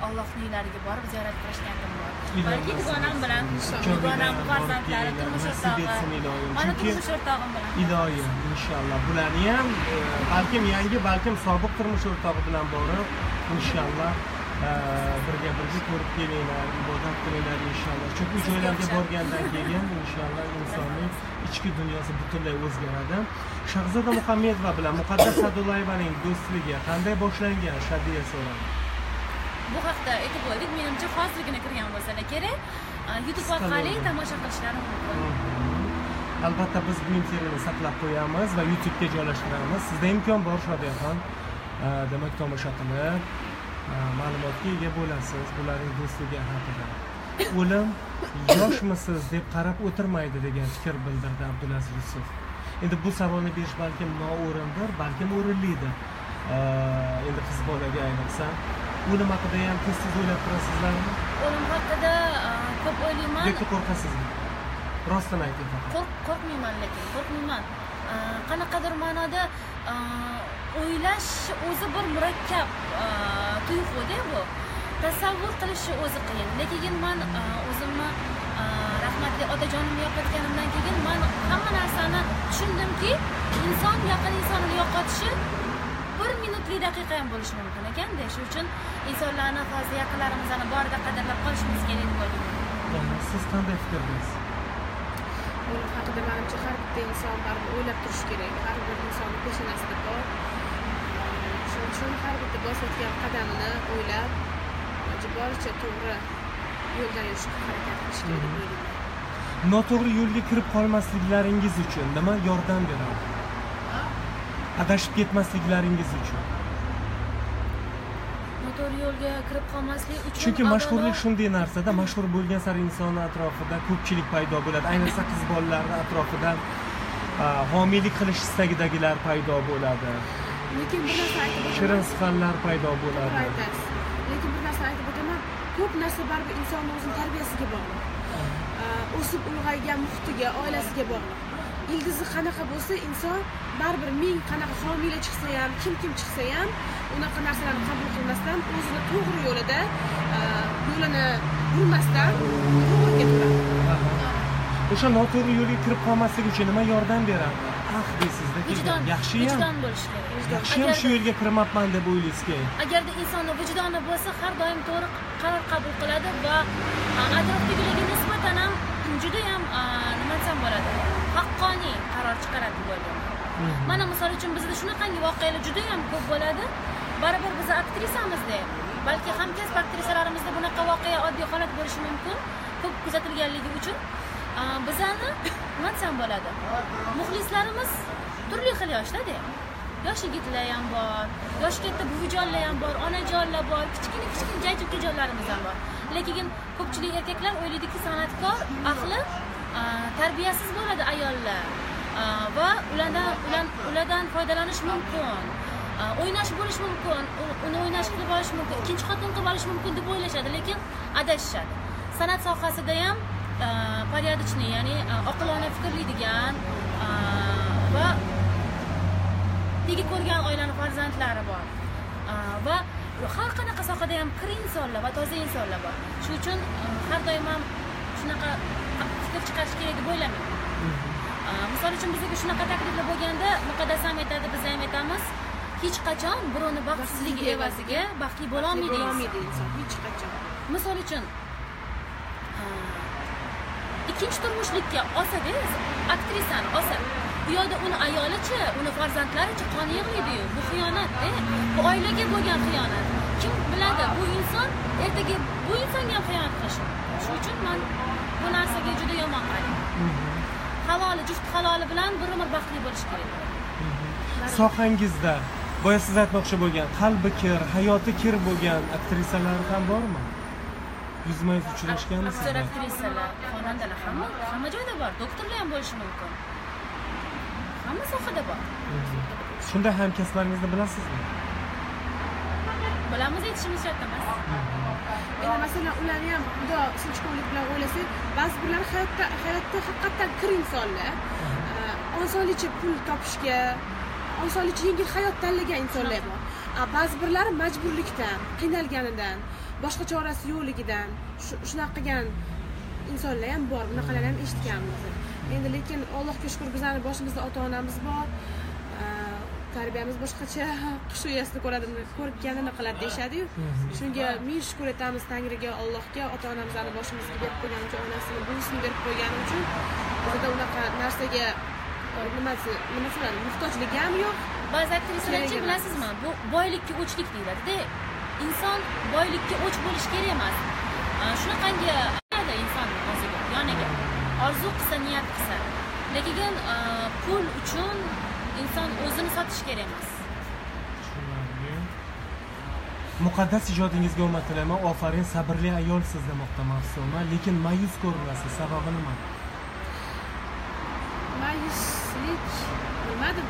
allohni uylariga borib ziyorat qilishga niyatim bor balki dugonam bilan dugonam farzandlari turmush Nasib etsin o'rtog'i ilohim. mani Chunki- turmush o'rtog'im bilan. Iloyim inshaalloh bularni ham balkim yangi balkim sobiq turmush o'rtog'i bilan borib inshaalloh e, birga birga ko'rib kelinglar ibodat qilinglar inshaalloh chunki joylarga borgandan keyin inshaalloh insonning ichki dunyosi butunlay o'zgaradi shahzoda muhammedova bilan muqaddas sadullayevaning do'stligi qanday boshlangan shadiya so'radi bu haqda aytib bo'ldik menimcha hozirgina kirgan bo'lsalar kerak youtube orqali tomosha qilishlari mumkin albatta biz bu intervyuni saqlab qo'yamiz va youtube'ga joylashtiramiz sizda imkon bor shodiyaxon demak tomosha qilib e, ma'lumotga ega bo'lasiz bularning do'stligi haqida. O'lim yoshmisiz deb qarab o'tirmaydi degan fikr bildirdi abdulaziz yusuf. Endi bu savolni berish balkim noo'rindir balkim o'rinlidir. Endi qiz bolaga ayniqsa o'lim haqida ham tez tez o'ylab turasizlarmi? O'lim haqida ko'p o'ylayman. Yoki qo'rqasizmi? Rostini ayting faqat. Qo'rq- qo'rqmayman lekin qo'rqmayman. Э, Э, qanaqadir ma'noda э, o'ylash o'zi bir murakkab э, tuyg'uda bu. Tasavvur qilishni o'zi qiyin. Lekin man o'zimni rahmatli otajonimni yo'qotganimdan keyin man hamma narsani tushundimki inson yaqin insonini yo'qotishi bir minutli daqiqa ham bo'lishi mumkin ekanda shuning uchun insonlarni hozir yaqinlarimizni borida qadrlab qolishimiz kerak deb siz qanday fikrdasiz o'lim haqida manimcha har bitta inson baribir o'ylab turishi kerak. Har bir insonni peshonasida bor. Shuning uchun har bitta bosayotgan qadamini o'ylab iloji boricha to'g'ri yo'ldan yurishga harakat qilish kerak deb o'ylayman. Noto'g'ri yo'lga kirib qolmasliklaringiz uchun nima yordam beradi adashib ketmasliklaringiz uchun noto'g'ri yo'lga kirib qolmaslik uchun chunki mashhurlik shunday narsada mashhur bo'lgan sari insonni atrofida ko'pchilik paydo bo'ladi. Ayniqsa qiz bolalarni atrofida homiylik qilish istagidagilar paydo bo'ladi. Lekin bir narsa aytib shirin sifatlar paydo bo'ladi. Lekin bir narsa aytib o'taman. Ko'p narsa baribir insonni o'zini tarbiyasiga bog'liq. O'sib ulg'aygan muhitiga oilasiga bog'liq ildizi qanaqa bo'lsa inson baribir ming qanaqa homiylar chiqsa ham kim kim chiqsa ham unaqa narsalarni qabul qilmasdan o'zini to'g'ri yo'lida äh, yo'lini burmasdan to'g'riga turadi Aha. o'sha noto'g'ri yo'lga kirib qolmaslik uchun nima yordam beradi ah deysizda vijdon yaxshiyam. vijdon bo'lishi kerak yaxshiyam shu yo'lga kirmabman deb o'ylaysiz keyin agarda insonni vijdoni bo'lsa har doim to'g'ri qaror qabul qiladi va atrofdagilarga nisbatan ham judayam nima desam bo'ladi haqqoniy qaror chiqaradi deb o'ylayman mana misol uchun bizda shunaqangi voqealar judayam ko'p bo'ladi. Baribir biz aktrisamizda balki hamkasb aktrisalarimizni bunaqa voqea oddiy holat bo'lishi mumkin ko'p kuzatilganligi uchun. Bizani nima desam bo'ladi. Muxlislarimiz turli xil yoshdada yosh yigitlar ham bor yoshi katta buvijonlar ham bor onajonlar bor kichkina kichkina jajji ukajonlarimiz ham bor. Lekin ko'pchilik erkaklar o'ylaydiki san'atkor ahli tarbiyasiz bo'ladi ayollar. Va ulardan ulardan foydalanish mumkin. O'ynash bo'lishi mumkin uni o'ynash qilib olish mumkin ikkinchi xotin qilib olish mumkin deb o'ylashadi lekin adashishadi. San'at sohasida ham порядочный ya'ni oqilona fikrlaydigan va tegi ko'rgan oilani farzandlari bor. Va har qanaqa sohada ham kir insonlar va toza insonlar bor. Shuning uchun har doim ham shunaqa fikr chiqarish kerak deb o'ylamayman. Misol uchun bizga shunaqa takliflar bo'lganda muqaddas ham aytadi biz ham aytamiz hech qachon birovni baxtsizligi evaziga baxtli bo'lolmaydi inson. hech qachon. Misol uchun ikkinchi turmushlikka olsada aktrisani olsa bu yoqda uni ayolichi uni farzandlarichi qoni yig'laydiyu bu xiyonatda bu oilaga bo'lgan xiyonat. Kim biladi bu inson ertaga bu insonga ham xiyonat qilishi shuning uchun man bu narsaga juda yomon qarayman haloli juft haloli bilan bir umr baxtli bo'lish kerak. Sohangizda boya siz aytmoqchi bo'lgan qalbi kir hayoti kir bo'lgan aktrisalar ham bormi? Yuzma yuz aktyor uchrashganmisizlar aktrisalar xonandalar hamma hamma joyda bor doktorlar ham bo'lishi mumkin. Hamma sohada bor. Shunday hamkasblaringizni bilasizmi bolamiz aytishimiz shart emas endi masalan ularni ham xudo sinchkovlik bilan o'ylasak ba'zi birlar hayotda hayotda haqiqatdan kir insonlar. Eh, osonlikcha pul topishga osonlikcha yengil hayot tanlagan insonlar bor. Ba'zi birlari majburlikdan qiynalganidan boshqa chorasi yo'qligidan shunaqa qilgan insonlar ham bor. Bunaqalarni ham eshitganmiz. Endi lekin allohga shukur bizlarni boshimizda ota onamiz bor. Tarbiyamiz boshqacha. Qush uyasida ko'radimi? Ko'rganini qiladi deyishadiyu. Shunga ming shukur etamiz tangriga allohga ota onamizni boshimizga berib qo'ygani uchun onasini buvisini berib qo'ygani uchun. Bizada unaqa narsaga e, nimasi nimasi bilan muhtojligi ham yo'q. Ba'zi aktrisalarchi bilasizmi? bu boylikka o'chlik deyiladi inson boylikka o'ch bo'lishi kerak emas. A, shunaqangi insonni o'ziga yoniga. Orzu qilsa niyat qilsa. Lekin a, pul uchun inson o'zini sotishi kerak emas muqaddas ijodingizga omad tilayman ofarin sabrli ayolsiz demoqda mavsuma lekin ma'yus ko'rinasiz sababi nima ma'yuslik bilmadim.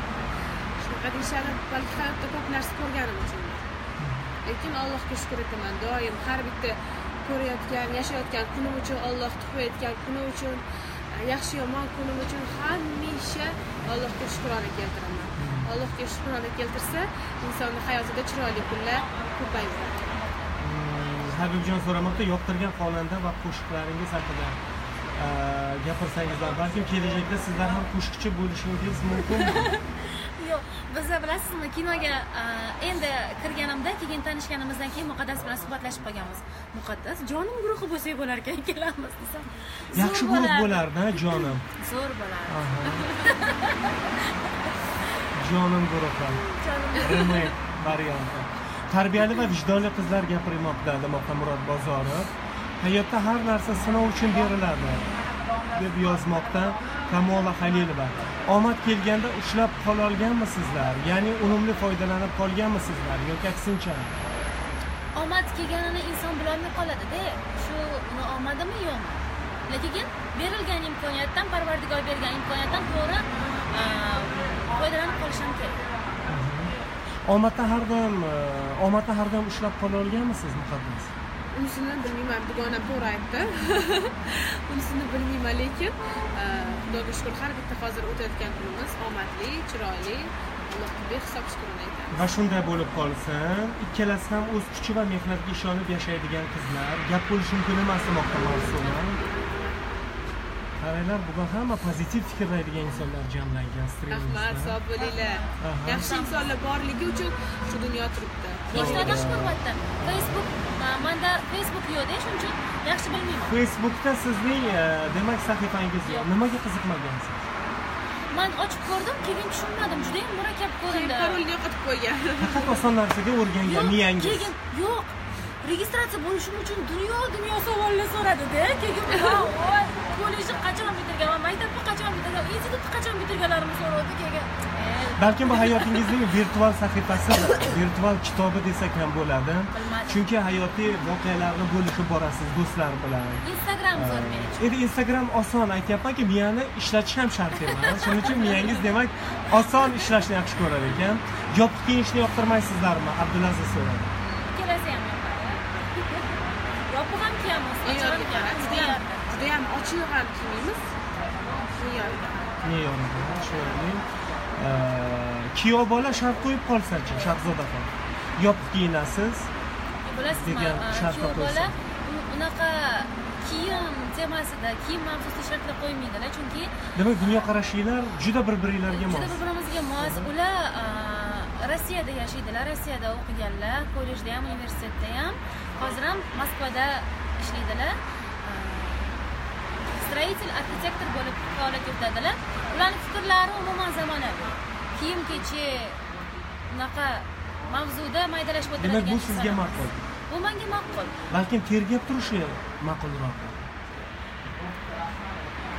Shunaqa deyishadi balki hayotda ko'p narsa ko'rganim uchun. Lekin allohga shukur etaman doim har bitta ko'rayotgan yashayotgan kunim uchun olloh tug'ayotgan kuni uchun yaxshi yomon kunim uchun hamisha allohga shukrona keltiraman. Allohga shukrona keltirsa insonni hayotida chiroyli kunlar ko'payaveradi Hmm, habibjon so'ramoqda yoqtirgan xonanda va qo'shiqlaringiz haqida e, gapirsangizlar balkim kelajakda sizlar ham qo'shiqchi bo'lishingiz mumkinmi biza bilasizmi kinoga endi kirganimda keyin tanishganimizdan keyin muqaddas bilan suhbatlashib qolganmiz. Muqaddas? Jonim guruhi bo'lsak bo'lar ekan ikkalamiz desam. Yaxshi guruh bo'lardi. jonim. Zo'r bo'lardi jonim guruhi. Remake varianti. Tarbiyali va vijdonli qizlar gapirmoqda demoqda murod bozorov. Hayotda har narsa sinov uchun beriladi deb yozmoqda kamola halilova. Omad kelganda ushlab qololganmisizlar ya'ni unumli foydalanib qolganmisizlar yoki aksincha? Omad kelganini inson bilolmay qoladida shu uni omadimi yo'qmi lekin berilgan imkoniyatdan parvardigor bergan imkoniyatdan to'g'ri a, foydalanib qolish ham kerak omadda har doim e, omadda har doim ushlab qololganmisiz muqaddas unisini bilmayman dugonam to'g'ri aytdi. Unisini bilmayman lekin e, xudoga shukur har bitta hozir o'tayotgan kunimiz omadli chiroyli allohga behisob shukurini aytamiz va shunday bo'lib qolsin ikkalasi ham o'z kuchi va mehnatiga ishonib yashaydigan qizlar gap bo'lishi mumkin emas demoqda mavsuma qaranglar bugun hamma pozitiv fikrlaydigan insonlar jamlangan rahmat sog' bo'linglar. Yaxshi insonlar borligi uchun shu dunyo turibdi yoshlarda shukurvatda facebook manda facebook yo'qda shuning uchun yaxshi bilmayman. Facebookda sizning e, demak sahifangiz yo'q. Nimaga qiziqmagansiz? Man ochib ko'rdim keyin tushunmadim. Judayam murakkab keyin ko'rindi parolni yo'qotib qo'ygan. Faqat oson narsaga o'rgangan miyangiz. keyin yo'q. Registratsiya bo'lishim uchun dunyo dunyo savollar so'radida. Keyin voy kollejni qachon bitirganman? Maktabni qachon bitirgan institutni qachon bitirganlarimni so'ravdi keyin eh, balkim bu hayotingizning virtual sahifasidir virtual kitobi desak ham bo'ladi. Bilmadim. chunki hayotiy voqealarni bo'lishib borasiz do'stlar bilan. Instagram zo'r men uchun endi instagram oson aytyapmanki miyani ishlatish ham shart emas. Shuning uchun miyangiz demak oson ishlashni yaxshi ko'rar ekan. Yopiq kiyinishni yoqtirmaysizlarmi? Abdulaziz so'radi judayam ochiq ham kiymaymiz me'yorida tushunarli kuyov bola shart qo'yib qolsachi shahzodaxon yopiq kiyinasiz bilasizmi kuyov bola unaqa kiyim temasida kiyim mavzusida shartlar qo'ymaydilar. Chunki demak dunyoqarashinglar juda bir biringlarga juda mos. Bir birimizga mos ular a, rossiyada yashaydilar. Rossiyada o'qiganlar kollejda ham universitetda ham. Hozir ham moskvada ishlaydilar строитель arxitektor bo'lib faoliyat yuritadilar. Ularni fikrlari umuman zamonaviy. Kiyim kechak unaqa mavzuda maydalashib o'tiradigan demak bu sizga ma'qul. bu menga ma'qul. Balkim tergab turishi ma'qulroq.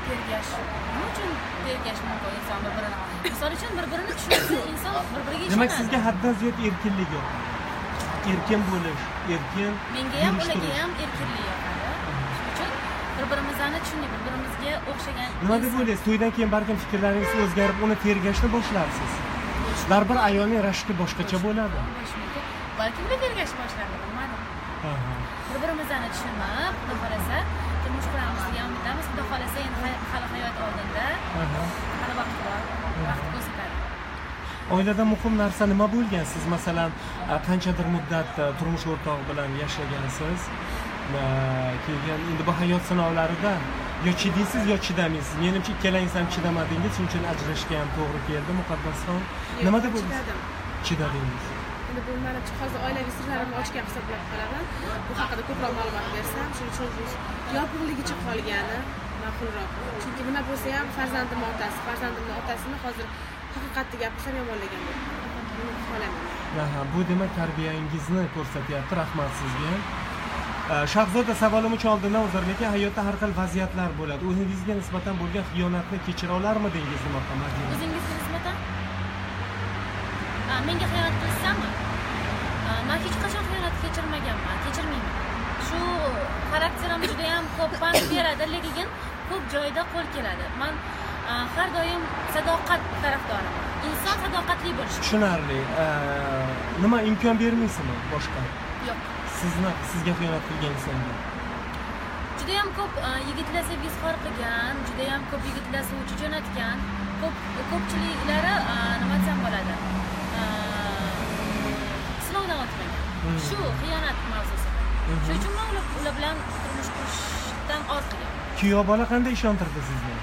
Tergash. Nima uchun tergash mumkin inson bir birini misol uchun bir birini tushunsa inson bir biriga demak ishonadi sizga haddan ziyod erkinlik yoqadi erkin bo'lish erkin menga ham ularga ham erkinlik yoqadi bir birimizni tushunib bir birimizga o'xshagan nima deb o'ylaysiz? To'ydan keyin balkim fikrlaringiz o'zgarib uni tergashni boshlarsiz. Baribir ayolning rashki boshqacha bo'ladi. Bo'lishi mumkin balki ular tergash boshlardi bilmadim. Bir birimizni tushunib xudo xohlasa turmush quramiz degan umiddamiz xudo xohlasa endi hali hayot oldinda. Hali vaqt bor. Vaqt ko'rsatadi. Oilada muhim narsa nima bo'lgan? Siz masalan a, qanchadir muddat a, turmush o'rtog'i bilan yashagansiz keyin endi bu hayot sinovlarida yo chidaysiz yo chidamaysiz menimcha ikkalangiz ham chidamadingiz shuning uchun ajrashishga ham to'g'ri keldi muqaddasxon nima deb chidadim. Chidadingiz. Endi bu manimcha hozir oilaviy sirlarimni ochgan hisoblab qolaman. Bu haqida ko'proq ma'lumot bersam shuning uchun yopiqligicha qolgani ma'qulroq. Chunki nima bo'lsa ham farzandimni otasi farzandimni otasini hozir haqiqatni gapirsam yomonlagan xohlamayman Aha, bu demak tarbiyangizni ko'rsatyapti rahmat sizga shahzoda savolim uchun oldindan uzr lekin hayotda har xil vaziyatlar bo'ladi. O'zingizga nisbatan bo'lgan xiyonatni kechira olarmidingiz demoqda Madina o'zingizga nisbatan? Menga xiyonat qilishsami A, man hech qachon xiyonat kechirmaganman kechirmayman. Shu xarakterim juda yam ko'p pand beradi lekin ko'p joyda qo'l keladi. Man har doim sadoqat tarafdoriman. Inson sadoqatli bo'lishi tushunarli. Nima imkon bermaysizmi boshqa sizni sizga xiyonat qilgan insonga judayam ko'p a, yigitlar sevgisi xor qilgan judayam ko'p yigitlar suvchi jo'natgan. Ko'p ko'pchiliklari a, nima desam bo'ladi? A, sinovdan o'tmagan. Hmm. shu xiyonat mavzusi. Mhm. shuning uchun man ular bilan turmush qurishdan ortgan kuyov bola qanday ishontirdi sizni?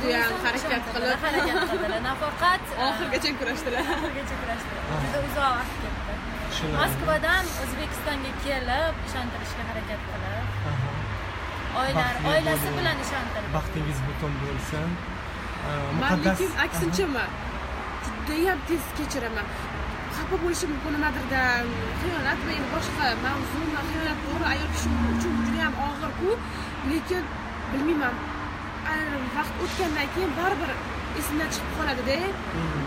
Judayam harakat qilib. harakat qildilar nafaqat oxirigacha kurashdilar. oxirigacha kurashdilar. Juda uzoq vaqt ketdi moskvadan o'zbekistonga kelib ishontirishga harakat qilib oilar oilasi bilan ishontirdi baxtingiz butun bo'lsin. Muqaddas lekin aksinchaman judayam tez kechiraman. Xafa bo'lishim mumkin nimadirdan xiyonat va endi boshqa mavzumi xiyonat to'g'ri ayol kishi uchun judayam og'irku. Lekin bilmayman ayrim vaqt o'tgandan keyin baribir esimdan chiqib qoladida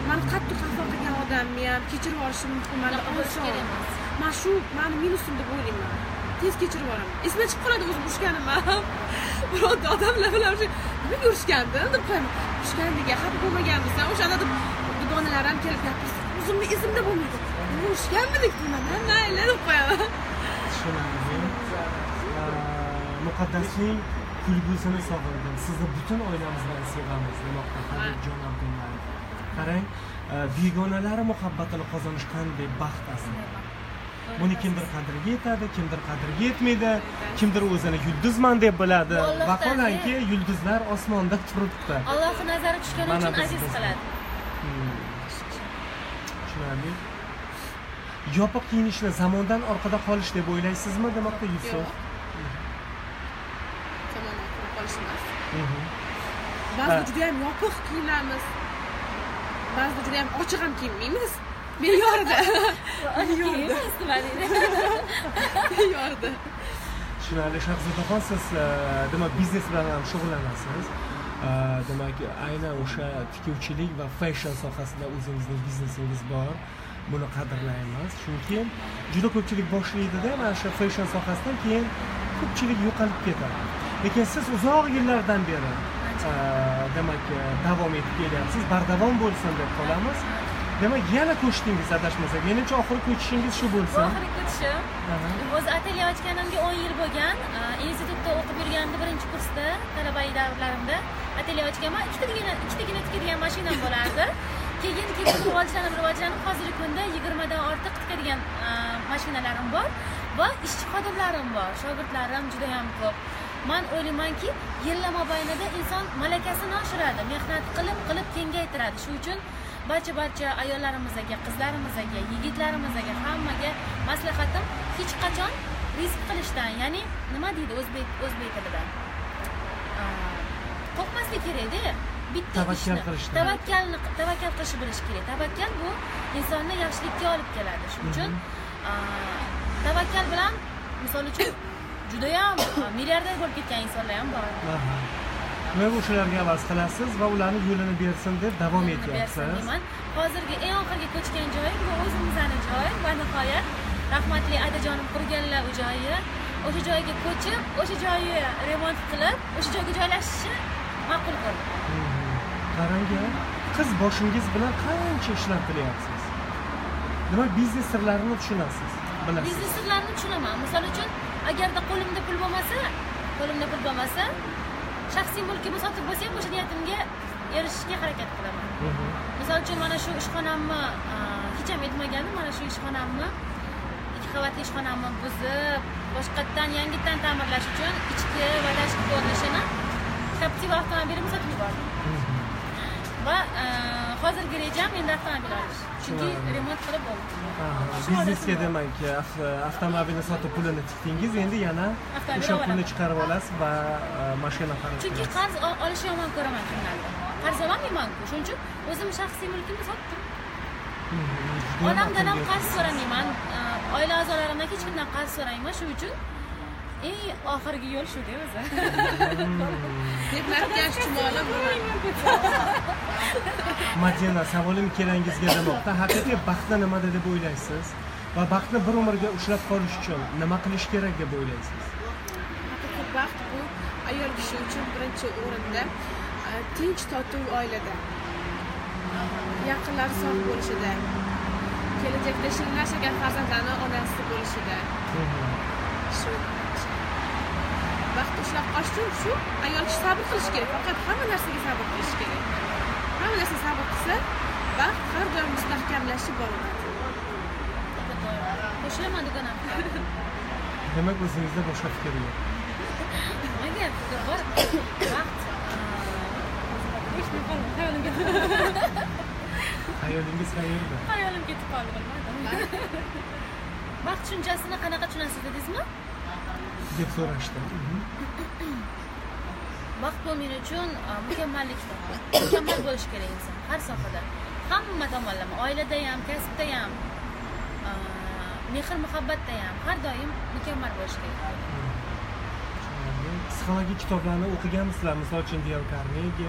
mani qattiq xafa qilgan odamni ham kechirib yuborishi mumkin manda oson. kerak emas. man shu mani minusim deb o'ylayman. Tez kechirib yuboraman esimdan chiqib qoladi o'zim urishganim ham. Bironta odamlar bilan o'sha nimaga urishgandi deb qo'yaman urishgandiga xafa bo'lmaganmisan o'shanda deb dugonalar ham kelib gapirsa o'zimni esimda bo'lmaydi. Nima urishganmidik deyman mayli deb qo'yaman. Tushunarli. Muqaddasning kulgusini sog'indim sizni butun oilamiz bilan sevamiz demoqda habibjon abdullayev qarang a, begonalari muhabbatini qozonish qanday baxt asli buni kimdir qadriga yetadi kimdir qadriga yetmaydi kimdir o'zini yulduzman deb biladi. Vaholanki yulduzlar osmonda turibdi allohni nazari tushgani uchun aziz qiladi. Hmm. tushunarli. Yopiq kiyinishni zamondan orqada qolish deb o'ylaysizmi demoqda yusuf? Yo'q emas Mhm. ba'zida judayam yopiq kiyinamiz ba'zida judayam ochiq ham kiyinmaymiz me'yorida me'yorida deydi me'yorida. Tushunarli shahzodaxon siz demak biznes bilan ham shug'ullanasiz E, demak aynan o'sha tikuvchilik va fashion sohasida o'zingizning biznesingiz bor. Buni qadrlaymiz. Chunki juda ko'pchilik boshlaydida mana shu fashion sohasidan keyin ko'pchilik yo'qolib ketadi lekin siz uzoq yillardan beri e, demak e, davom etib kelyapsiz bardavom bo'lsin deb qolamiz. Demak yana ko'chdingiz adashmasak menimcha oxirgi ko'chishingiz shu bo'lsin. Oxirgi ko'chishim. O'zi atelye ochganimga o'n yil bo'lgan A, institutda o'qib yurganimda birinchi kursda talabalik davrlarimda atelye ochganman ikkitagina ikkitagina tikadigan mashinam bo'lardi. Keyin keyin rivojlanib rivojlanib hozirgi kunda yigirmadan ortiq tikadigan mashinalarim bor va ishchi xodimlarim bor shogirdlarim judayam ko'p man o'ylaymanki yillar mobaynida inson malakasini oshiradi mehnat qilib qilib kengaytiradi. Shuning uchun barcha barcha ayollarimizga qizlarimizga yigitlarimizga hammaga maslahatim hech qachon risk qilishdan ya'ni nima deydi o'zbek o'zbek tilida? Qo'rqmaslik kerakda bitta Tavakkal qilishdan. tavakkalni tavakkal qilishni bilish kerak. Tavakkal bu insonni yaxshilikka olib keladi. Shuning uchun tavakkal bilan misol uchun judayam milliarder bo'lib ketgan insonlar ham bor. Va o'shalarga havas qilasiz va ularni yo'lini bersin deb davom etyapsiz? deyman. hozirgi eng oxirgi ko'chgan joyi bu o'zimizni joy va nihoyat rahmatli adajonim qurganlar u joyi o'sha joyga ko'chib o'sha joyi remont qilib o'sha joyga joylashishni ma'qul ko'rdim Mhm. qarang qiz boshingiz bilan qancha ishlar qilyapsiz demak biznes sirlarini tushunasiz? Bilasiz biznes sirlarini tushunaman. Misol uchun agarda qo'limda pul bo'lmasa qo'limda pul bo'lmasa shaxsiy mulkimni sotib bo'lsa ham o'sha niyatimga erishishga harakat qilaman. Misol uchun mana shu ishxonamni hech ham aytmagandim mana shu ishxonamni ikki qavatli ishxonamni buzib boshqatdan yangitdan ta'mirlash uchun ichki va tashqi ko'rinishini captiva avtomobilimni sotib yubordim. Va hozirgi rejam endi avtomobil olish. Chunki remont qilib Shu biznesga demak av- avtomobilni sotib pulini tikdingiz endi yana o'sha pulni chiqarib olasiz va e, mashina xarid chunki qarz ol- olishni yomon ko'raman kimlardan qarz ololmaymanku. Shuning uchun o'zim shaxsiy mulkimni sotdim. Mhm, odamdan ham qarz so'ramayman. A, oila a'zolarimdan hech kimdan qarz so'rayman. Shuning uchun eng oxirgi yo'l shuda o'zi. Deb nargan chumoli madina savolim kelangizga demoqda. Haqiqiy baxtni nimada deb o'ylaysiz? Va baxtni bir umrga ushlab qolish uchun nima qilish kerak deb o'ylaysiz? Haqiqiy baxt bu ayol kishi uchun birinchi o'rinda e, tinch totuv oilada yaqinlari sog' bo'lishida kelajakda shirin yashagan farzandlarni onasi bo'lishida. Shu baxt ushlab qolish uchun shu ayol kishi sabr qilishi kerak. Faqat hamma narsaga sabr qilishi kerak. Hamma narsa sabr qilsa baxt har doim mustahkamlashib boradi qo'shilaman dugonam demak o'zingizda boshqa fikr yo'q. Nimaga fikr bor vaqt hayolingiz qayerda? Hayolim ketib qoldi. Bilmadim vaqt tushunchasini qanaqa tushunasiz dedingizmi deb so'rashdi. Mhm. vaqt bu men uchun a, mukammallikdir mukammal bo'lishi kerak inson har sohada. Hamma tomonlama oilada ham kasbda ham mehr muhabbatda ham har doim mukammal bo'lishi kerak. Psixologik kitoblarni o'qiganmisizlar? Misol uchun Dale Karnegi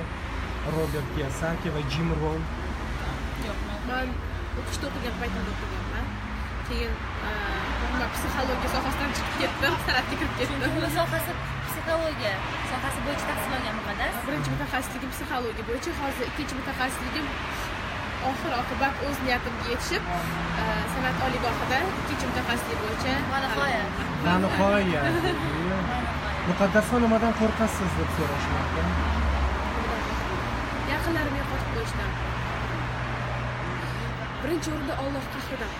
robert kiyosaki va jim ron yo'q man o'qishda o'qigan paytimda o'qiganman keyin umuman psixologiya sohasidan chiqib ketdim san'atga kirib ketdim bu sohasi psixologiya sohasi bo'yicha tahsil olgan muqaddas birinchi mutaxassisligim psixologiya bo'yicha hozir ikkinchi mutaxassisligim oxir oqibat o'z niyatimga yetishib san'at oliygohida ikkinchi mutaxassislik bo'yicha va nihoya va nihoya muqaddasxon nimadan qo'rqasiz deb so'rashmoqda yaqinlarimni yo'qotib qo'yishdan birinchi o'rinda olloh qahridan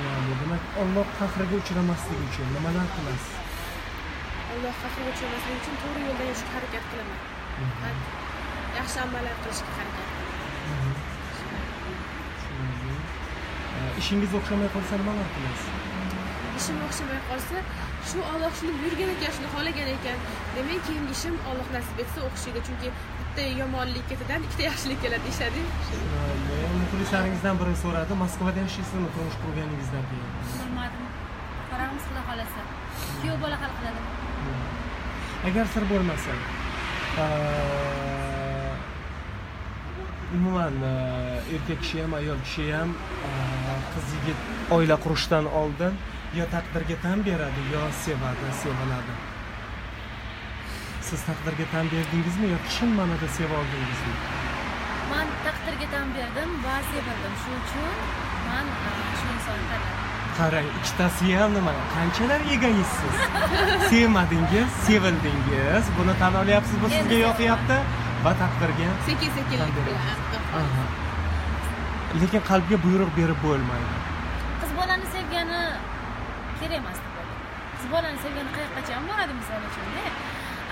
tushunarli demak olloh qahriga uchramaslik uchun nimalar qilasiz? Olloh qahriga tushmaslik uchun to'g'ri yo'lda yurishga harakat qilaman. Va yaxshi amallar qilishga harakat qilaman. Tushunarli. E, ishingiz o'xshamay qolsa nimalar qilasiz? Ishim o'xshamay qolsa shu olloh shuni buyurgan ekan shuni xohlagan ekan demak keyingi ishim olloh nasib etsa o'xshaydi chunki bitta yomonlik ketidan ikkita yaxshilik keladi deyishadi muxlislaringizdan biri so'radi moskvada yashaysizmi? Turmush qurganingizdan keyin. Bilmadim. Ko'ramiz xudo xohlasa. Kuyov bola hal qiladi. Agar sir bo'lmasa umuman erkak kishi ham ayol kishi ham qiz yigit oila qurishdan oldin yo taqdirga tan beradi yo sevadi seviladi siz taqdirga tan berdingizmi yo chin ma'noda seva oldingizmi? Man taqdirga tan berdim va sevildim shuning uchun man a, shu insonni tanladim. Qarang ikkitasi ham nima qanchalar egoistsiz sevmadingiz sevildingiz. Buni tan olyapsiz bu sizga yoqyapti va taqdirga sekin sekinlik bilan Aha. lekin qalbga buyruq berib bo'lmaydi. Qiz bolani sevgani kerak emas deb o'ylayman. Qiz bolani sevgani qayoqqacha ham boradi misol uchunda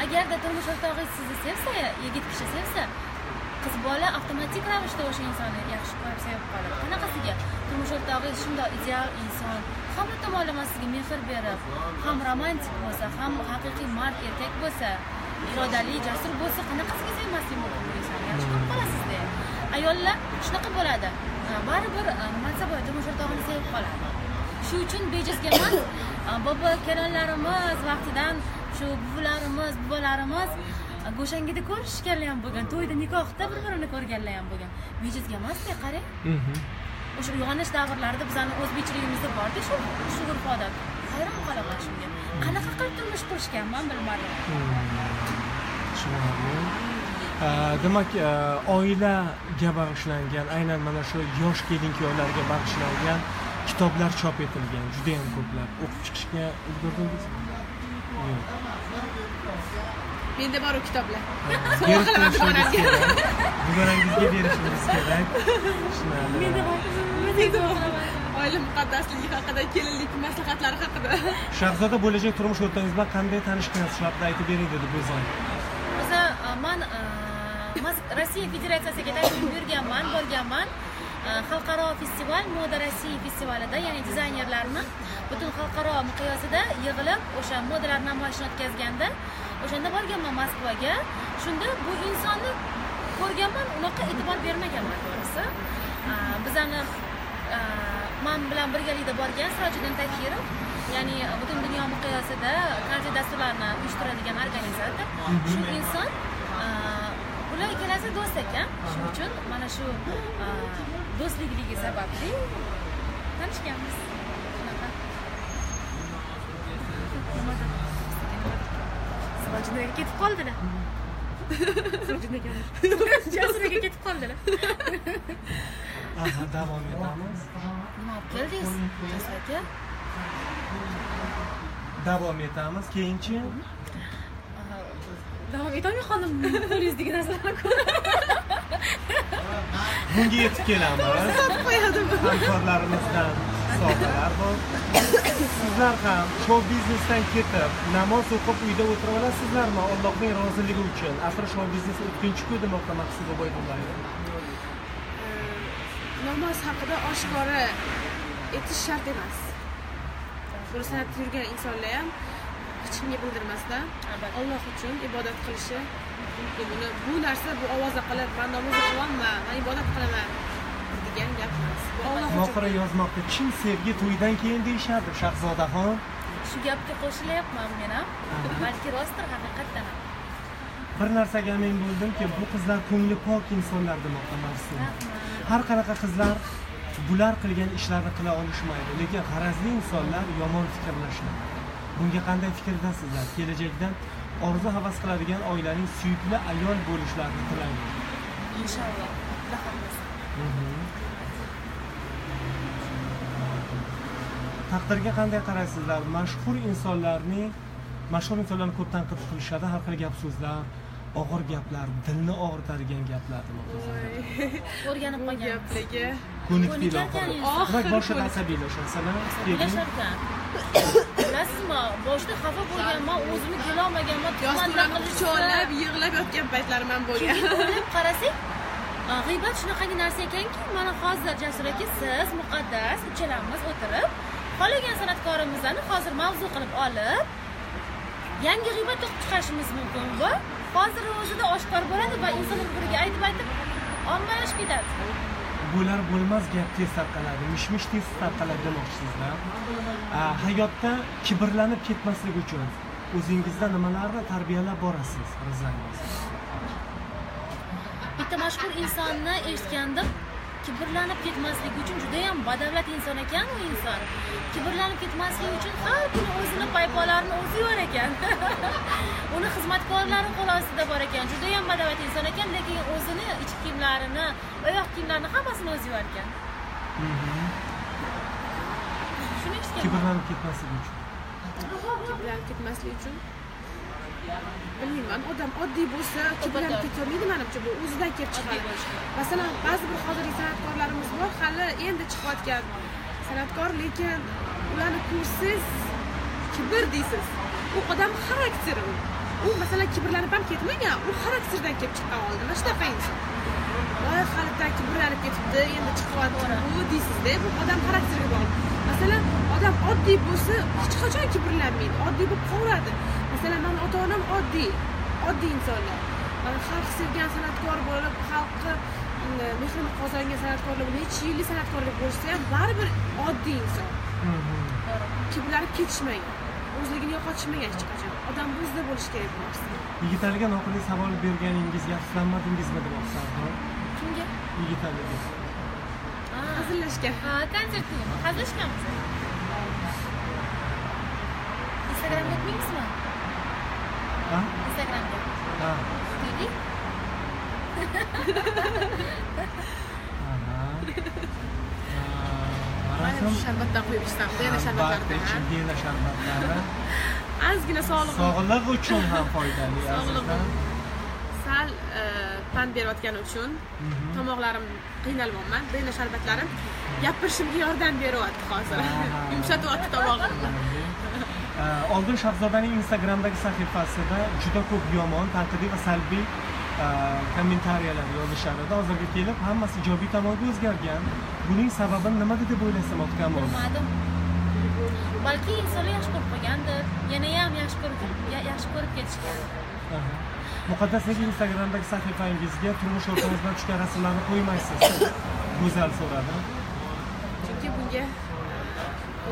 agarda turmush o'rtog'ingiz sizni sevsa yigit kishi sevsa qiz bola avtomatik ravishda o'sha insonni yaxshi ko'rib sevib qoladi. Qanaqasiga? Turmush o'rtog'ingiz shundoq ideal inson. Hamma tomonlama sizga mehr berib ham romantik bo'lsa ham haqiqiy mard erkak bo'lsa irodali jasur bo'lsa qanaqasiga sevmaslik mumkin bu insonni yaxshi ko'rib qolasizda ayollar shunaqa bo'ladi. Baribir e, a, nima desa bo'ladi turmush o'rtog'ini sevib qoladi. Shu uchun bejizga emas e, bobo kalonlarimiz vaqtidan shu buvilarimiz buvalarimiz a, go'shangida ko'rishganlar ham bo'lgan to'yda nikohda bir birini ko'rganlar ham bo'lgan. Bejizga emasda qarang. Mhm. o'sha uyg'onish davrlarida bizani o'zbekchiligimizda borda shu shu urf odat hayron qolaman shunga. Qanaqa qilib turmush qurishgan man bilmadim tushunarli. Э, demak э, oilaga bag'ishlangan aynan mana shu yosh kelin kuyovlarga bag'ishlangan kitoblar chop etilgan juda yam ko'plab. O'qib chiqishga ulgurdingizmi? Yo'q menda bor u kitoblar berib qo'yishingiz kerak dugonangizga berishingiz kerak tushunarli oila muqaddasligi haqida kelinlik maslahatlari haqida shahzoda bo'lajak turmush o'rtog'ingiz bilan qanday tanishgan shu haqida aytib bering dedi go'zal o'zi man rossiya federatsiyasiga tashrif buyurganman borganman A, xalqaro festival moda rossiya festivalida ya'ni dizaynerlarni butun xalqaro miqyosida yig'ilib o'sha modalar namoyishini o'tkazganda o'shanda borganman moskvaga. Shunda bu insonni ko'rganman unaqa e'tibor bermaganman to'g'risi. Bizani man bilan birgalikda borgan sirojiddin takirov ya'ni butun dunyo miqyosida konsert dasturlarini uyushtiradigan organizator. Shu inson ular ikkalasi do'st ekan. Shuning uchun mana shu a, do'stlikligi sababli tanishganmiz. Shunaqa. Aka ketib qoldilar jasur aka ketib qoldilar aha davom etamiz nima olib keldingiz jasur aka davom etamiz keyinchi davom etolmay qoldim qo'lingizdagi narsalarni ko'rib bunga yetib kelamiz hamkorlarimizdan sovg'alar bor sizlar ham shou biznesdan ketib namoz o'qib uyda o'tirib olasizlarmi? Allohning roziligi uchun. Axir shou biznes o'tkinchi-ku demoqda maqsud ubaydullayev namoz haqida oshkora etish shart emas. Buni san'atda yurgan insonlar ham hech kimga bildirmasdan alloh uchun ibodat qilishi mumkin. Buni bu narsa bu ovoza qilib man namoz o'qiyapman man ibodat qilaman degan gap emas. Uchun yozmoqda. Chin sevgi to'ydan keyin deyishardi shahzodaxon. Shu gapga qo'shilyapman men ham balki rostdir haqiqatdan ham. Bir narsaga amin bo'ldimki bu qizlar ko'ngli pok insonlar demoqda mavsum. Har qanaqa qizlar bular qilgan ishlarni qila olishmaydi lekin g'arazli insonlar yomon fikrlashadi bunga qanday fikrdasizlar kelajakda orzu havas qiladigan oilaning suyukli ayol bo'lishlarini tilayman. Inshaalloh xudo xohlasa taqdirga qanday qaraysizlar? Mashhur insonlarning mashhur insonlarni ko'p tanqid qilishadi. Har xil gap so'zlar og'ir gaplar dilni og'ritadigan gaplar. O'rganib ko'nikli Ko'nikar ekan demak boshida asabiylashasizlar keyin bilashar ekan bilasizmi? Boshida xafa bo'lganman o'zimni kelolmaganman yostiqlarni quchoqlab yig'lab yotgan paytlarim ham bo'lgan o'ylab qarasak g'iybat shunaqangi narsa ekanki mana hozir jasur aka siz muqaddas uchalamiz o'tirib qolagan san'atkorimizni hozir mavzu qilib olib yangi g'iybat o'qib chiqarishimiz mumkin va hozir o'zida oshkor bo'ladi va inson bir-biriga aytib aytib ommalashib ketadi bo'lar bo'lmas gap tez tarqaladi mish mish tez tarqaladi demoqchisizlar hayotda kibrlanib ketmaslik uchun o'zingizda nimalarni tarbiyalab borasiz rizangiz? Bitta mashhur insonni eshitgandim kibrlanib ketmaslik uchun judayam badavlat inson ekan u inson. Kibrlanib ketmaslik uchun har kuni o'zini paypolarini o'zi yuvar ekan. Uni xizmatkorlari qo'l ostida bor ekan. Judayam badavlat inson ekan lekin o'zini ichki kiyimlarini oyoq kiyimlarini hammasini o'zi yuvar ekan. Kibrlanib ketmaslik uchun. Bilan ketmaslik uchun bilmayman odam oddiy bo'lsa Albatta. ketolmaydi manimcha bu o'zidan kelib chiqadi. masalan ba'zi bir hozirgi san'atkorlarimiz bor hali endi chiqayotgan san'atkor lekin ularni ko'rsangiz kibr deysiz. U odam xarakteri u. U masalan kibrlanib ham ketmagan u xarakterdan kelib chiqqan oldin mana shunaqa inson voy hali tak kibrlanib ketibdi endi chiqyapti bu deysizda bu odam xarakteriga bog'liq. Masalan odam oddiy bo'lsa hech qachon kibrlanmaydi oddiy bo'lib qolaveradi masalan mani ota onam oddiy oddiy insonlar. Mana xalq sevgan san'atkor bo'lib xalqni mm, mehrini qozongan san'atkorlar necha yillik san'atkorlik bo'lsa ham baribir oddiy inson. Kibrlanib ketishmagan o'zligini yo'qotishmagan hech qachon. Odam o'zida bo'lishi kerak bu narsa. Yigitaliga noqulay savol berganingizga afsuslanmadingizmi demoqchiman kimga? Yigitaliga. Hazillashgan. Ha konsert hazillashganmiz. Instagramga o'tmaymizmi tuydik Aha. mana shu sharbatdan quyib ichsam yana sharbat sharbatlardan sharbatlari ozgina sog'lig'im sog'liq uchun ham foydali Sog'liq sal pand berayotgani uchun tomoqlarim qiynalyapman bena sharbatlarim gapirishimga yordam beryapti hozir yumshatyapti tomog'imni oldin shahzodaning instagramdagi sahifasida juda ko'p yomon tanqidiy va salbiy e, kommentariyalar yozishar edi hozirga kelib hammasi ijobiy tomonga o'zgargan. Buning sababini nima deb o'ylaysan otkamol bilmadim. Balki insonlar yaxshi ko'rib qolgandir. Yanayam yaxshi ko'rib ya- yaxshi ko'rib ketishgan. Muqaddas nega instagramdagi sahifangizga turmush o'rtangizdan tushgan rasmlarni qo'ymaysiz. Go'zal so'radi. Chunki bunga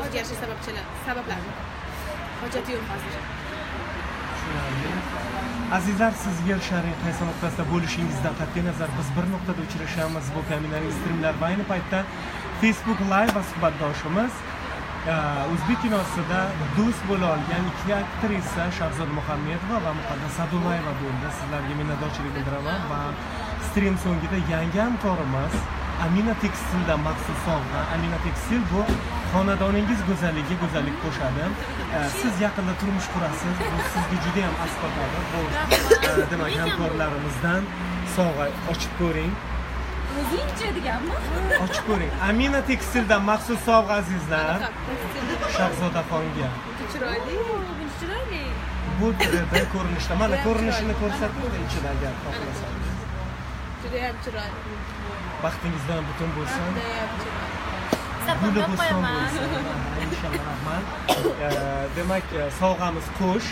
o'zgarishi sababchilar sabablar hojati yo'q hozir azizlar sizga shar'iy qaysi nuqtasida bo'lishingizdan qat'iy nazar biz bir nuqtada uchrashamiz. Bu kaminaning strimlar va ayni paytda facebook live va suhbatdoshimiz e, o'zbek kinosida do'st bo'la olgan ikki aktrisa shahzoda muhammedova va muqaddas sadullayeva bo'ldi. Sizlarga minnatdorchilik bildiraman va strim so'ngida yangi hamkorimiz amina tekstildan maxsus sovg'a amina tekstil bu xonadoningiz go'zalligiga go'zallik qo'shadi. Siz yaqinda turmush qurasiz bu sizga juda yam asqotadi bu e, demak hamkorlarimizdan sovg'a ochib ko'ring. O'zingcha deganmi? Ochib ko'ring. Amina tekstildan maxsus sovg'a azizlar. Shahzodaxonga chiroyli chiroyli. Bu ko'rinishda mana ko'rinishini ko'rsatdi ichida agar xohlasangiz judayam chiroyli. Baxtingizdan butun bo'lsin. Judayam chiroyli. Guli bo'ston bo'lsin. rahmat. E, demak e, sovg'amiz qo'sh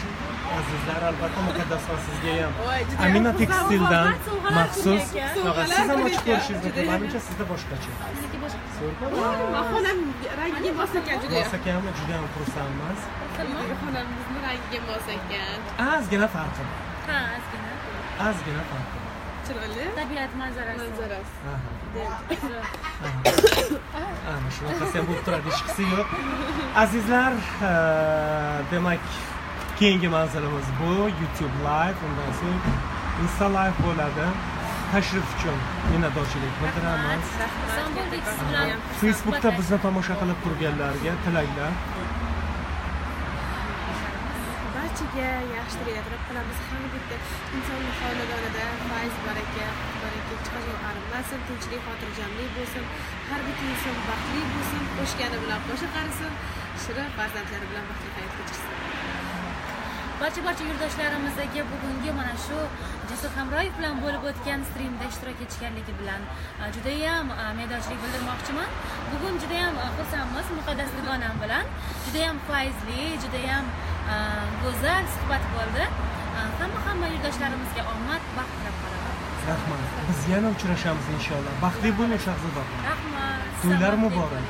azizlar albatta muqaddasxon sizga ham. Juda amina tekstildan maxsus. siz ham ochib ko'rishingiz mumkin. Manimcha sizda boshqacha bizniki xonam rangiga mos ekan judayam mos ekanmi juda ham xursandmiz. Xonamizni rangiga mos ekan. Ozgina farqi bor. Ha ozgina ozgina farqi bor chiroyli tabiat manzarasi manzarasi ana shunaqasi ham bo'lib turadi hech qisi yo'q azizlar e, demak keyingi manzilimiz bu. Youtube live undan so'ng insta live bo'ladi tashrif uchun minnatdorchilik bildiramiz facebookda bizni tomosha qilib turganlarga tilaklar barchaga yaxshilik tilab qilamiz har bitta insonni xonadonida fayz baraka baraka hech arimasin tinchlik xotirjamlik bo'lsin har bitta inson baxtli bo'lsin qo'shgani bilan qo'shiq qarisin shirin farzandlari bilan baxtli hayot kechirsin barcha barcha yurtdoshlarimizga bugungi mana shu jasur hamroyev bilan bo'lib o'tgan strimda ishtirok etishganligi bilan judayam minnatdorchilik bildirmoqchiman. Bugun judayam xursandmiz muqaddas dugonam bilan. Judayam fayzli judayam go'zal suhbat bo'ldi hamma hamma yurtdoshlarimizga omad baxt tilab qolaman rahmat biz yana uchrashamiz inshaalloh baxtli bo'ling shahzoda rahmat to'ylar muborak.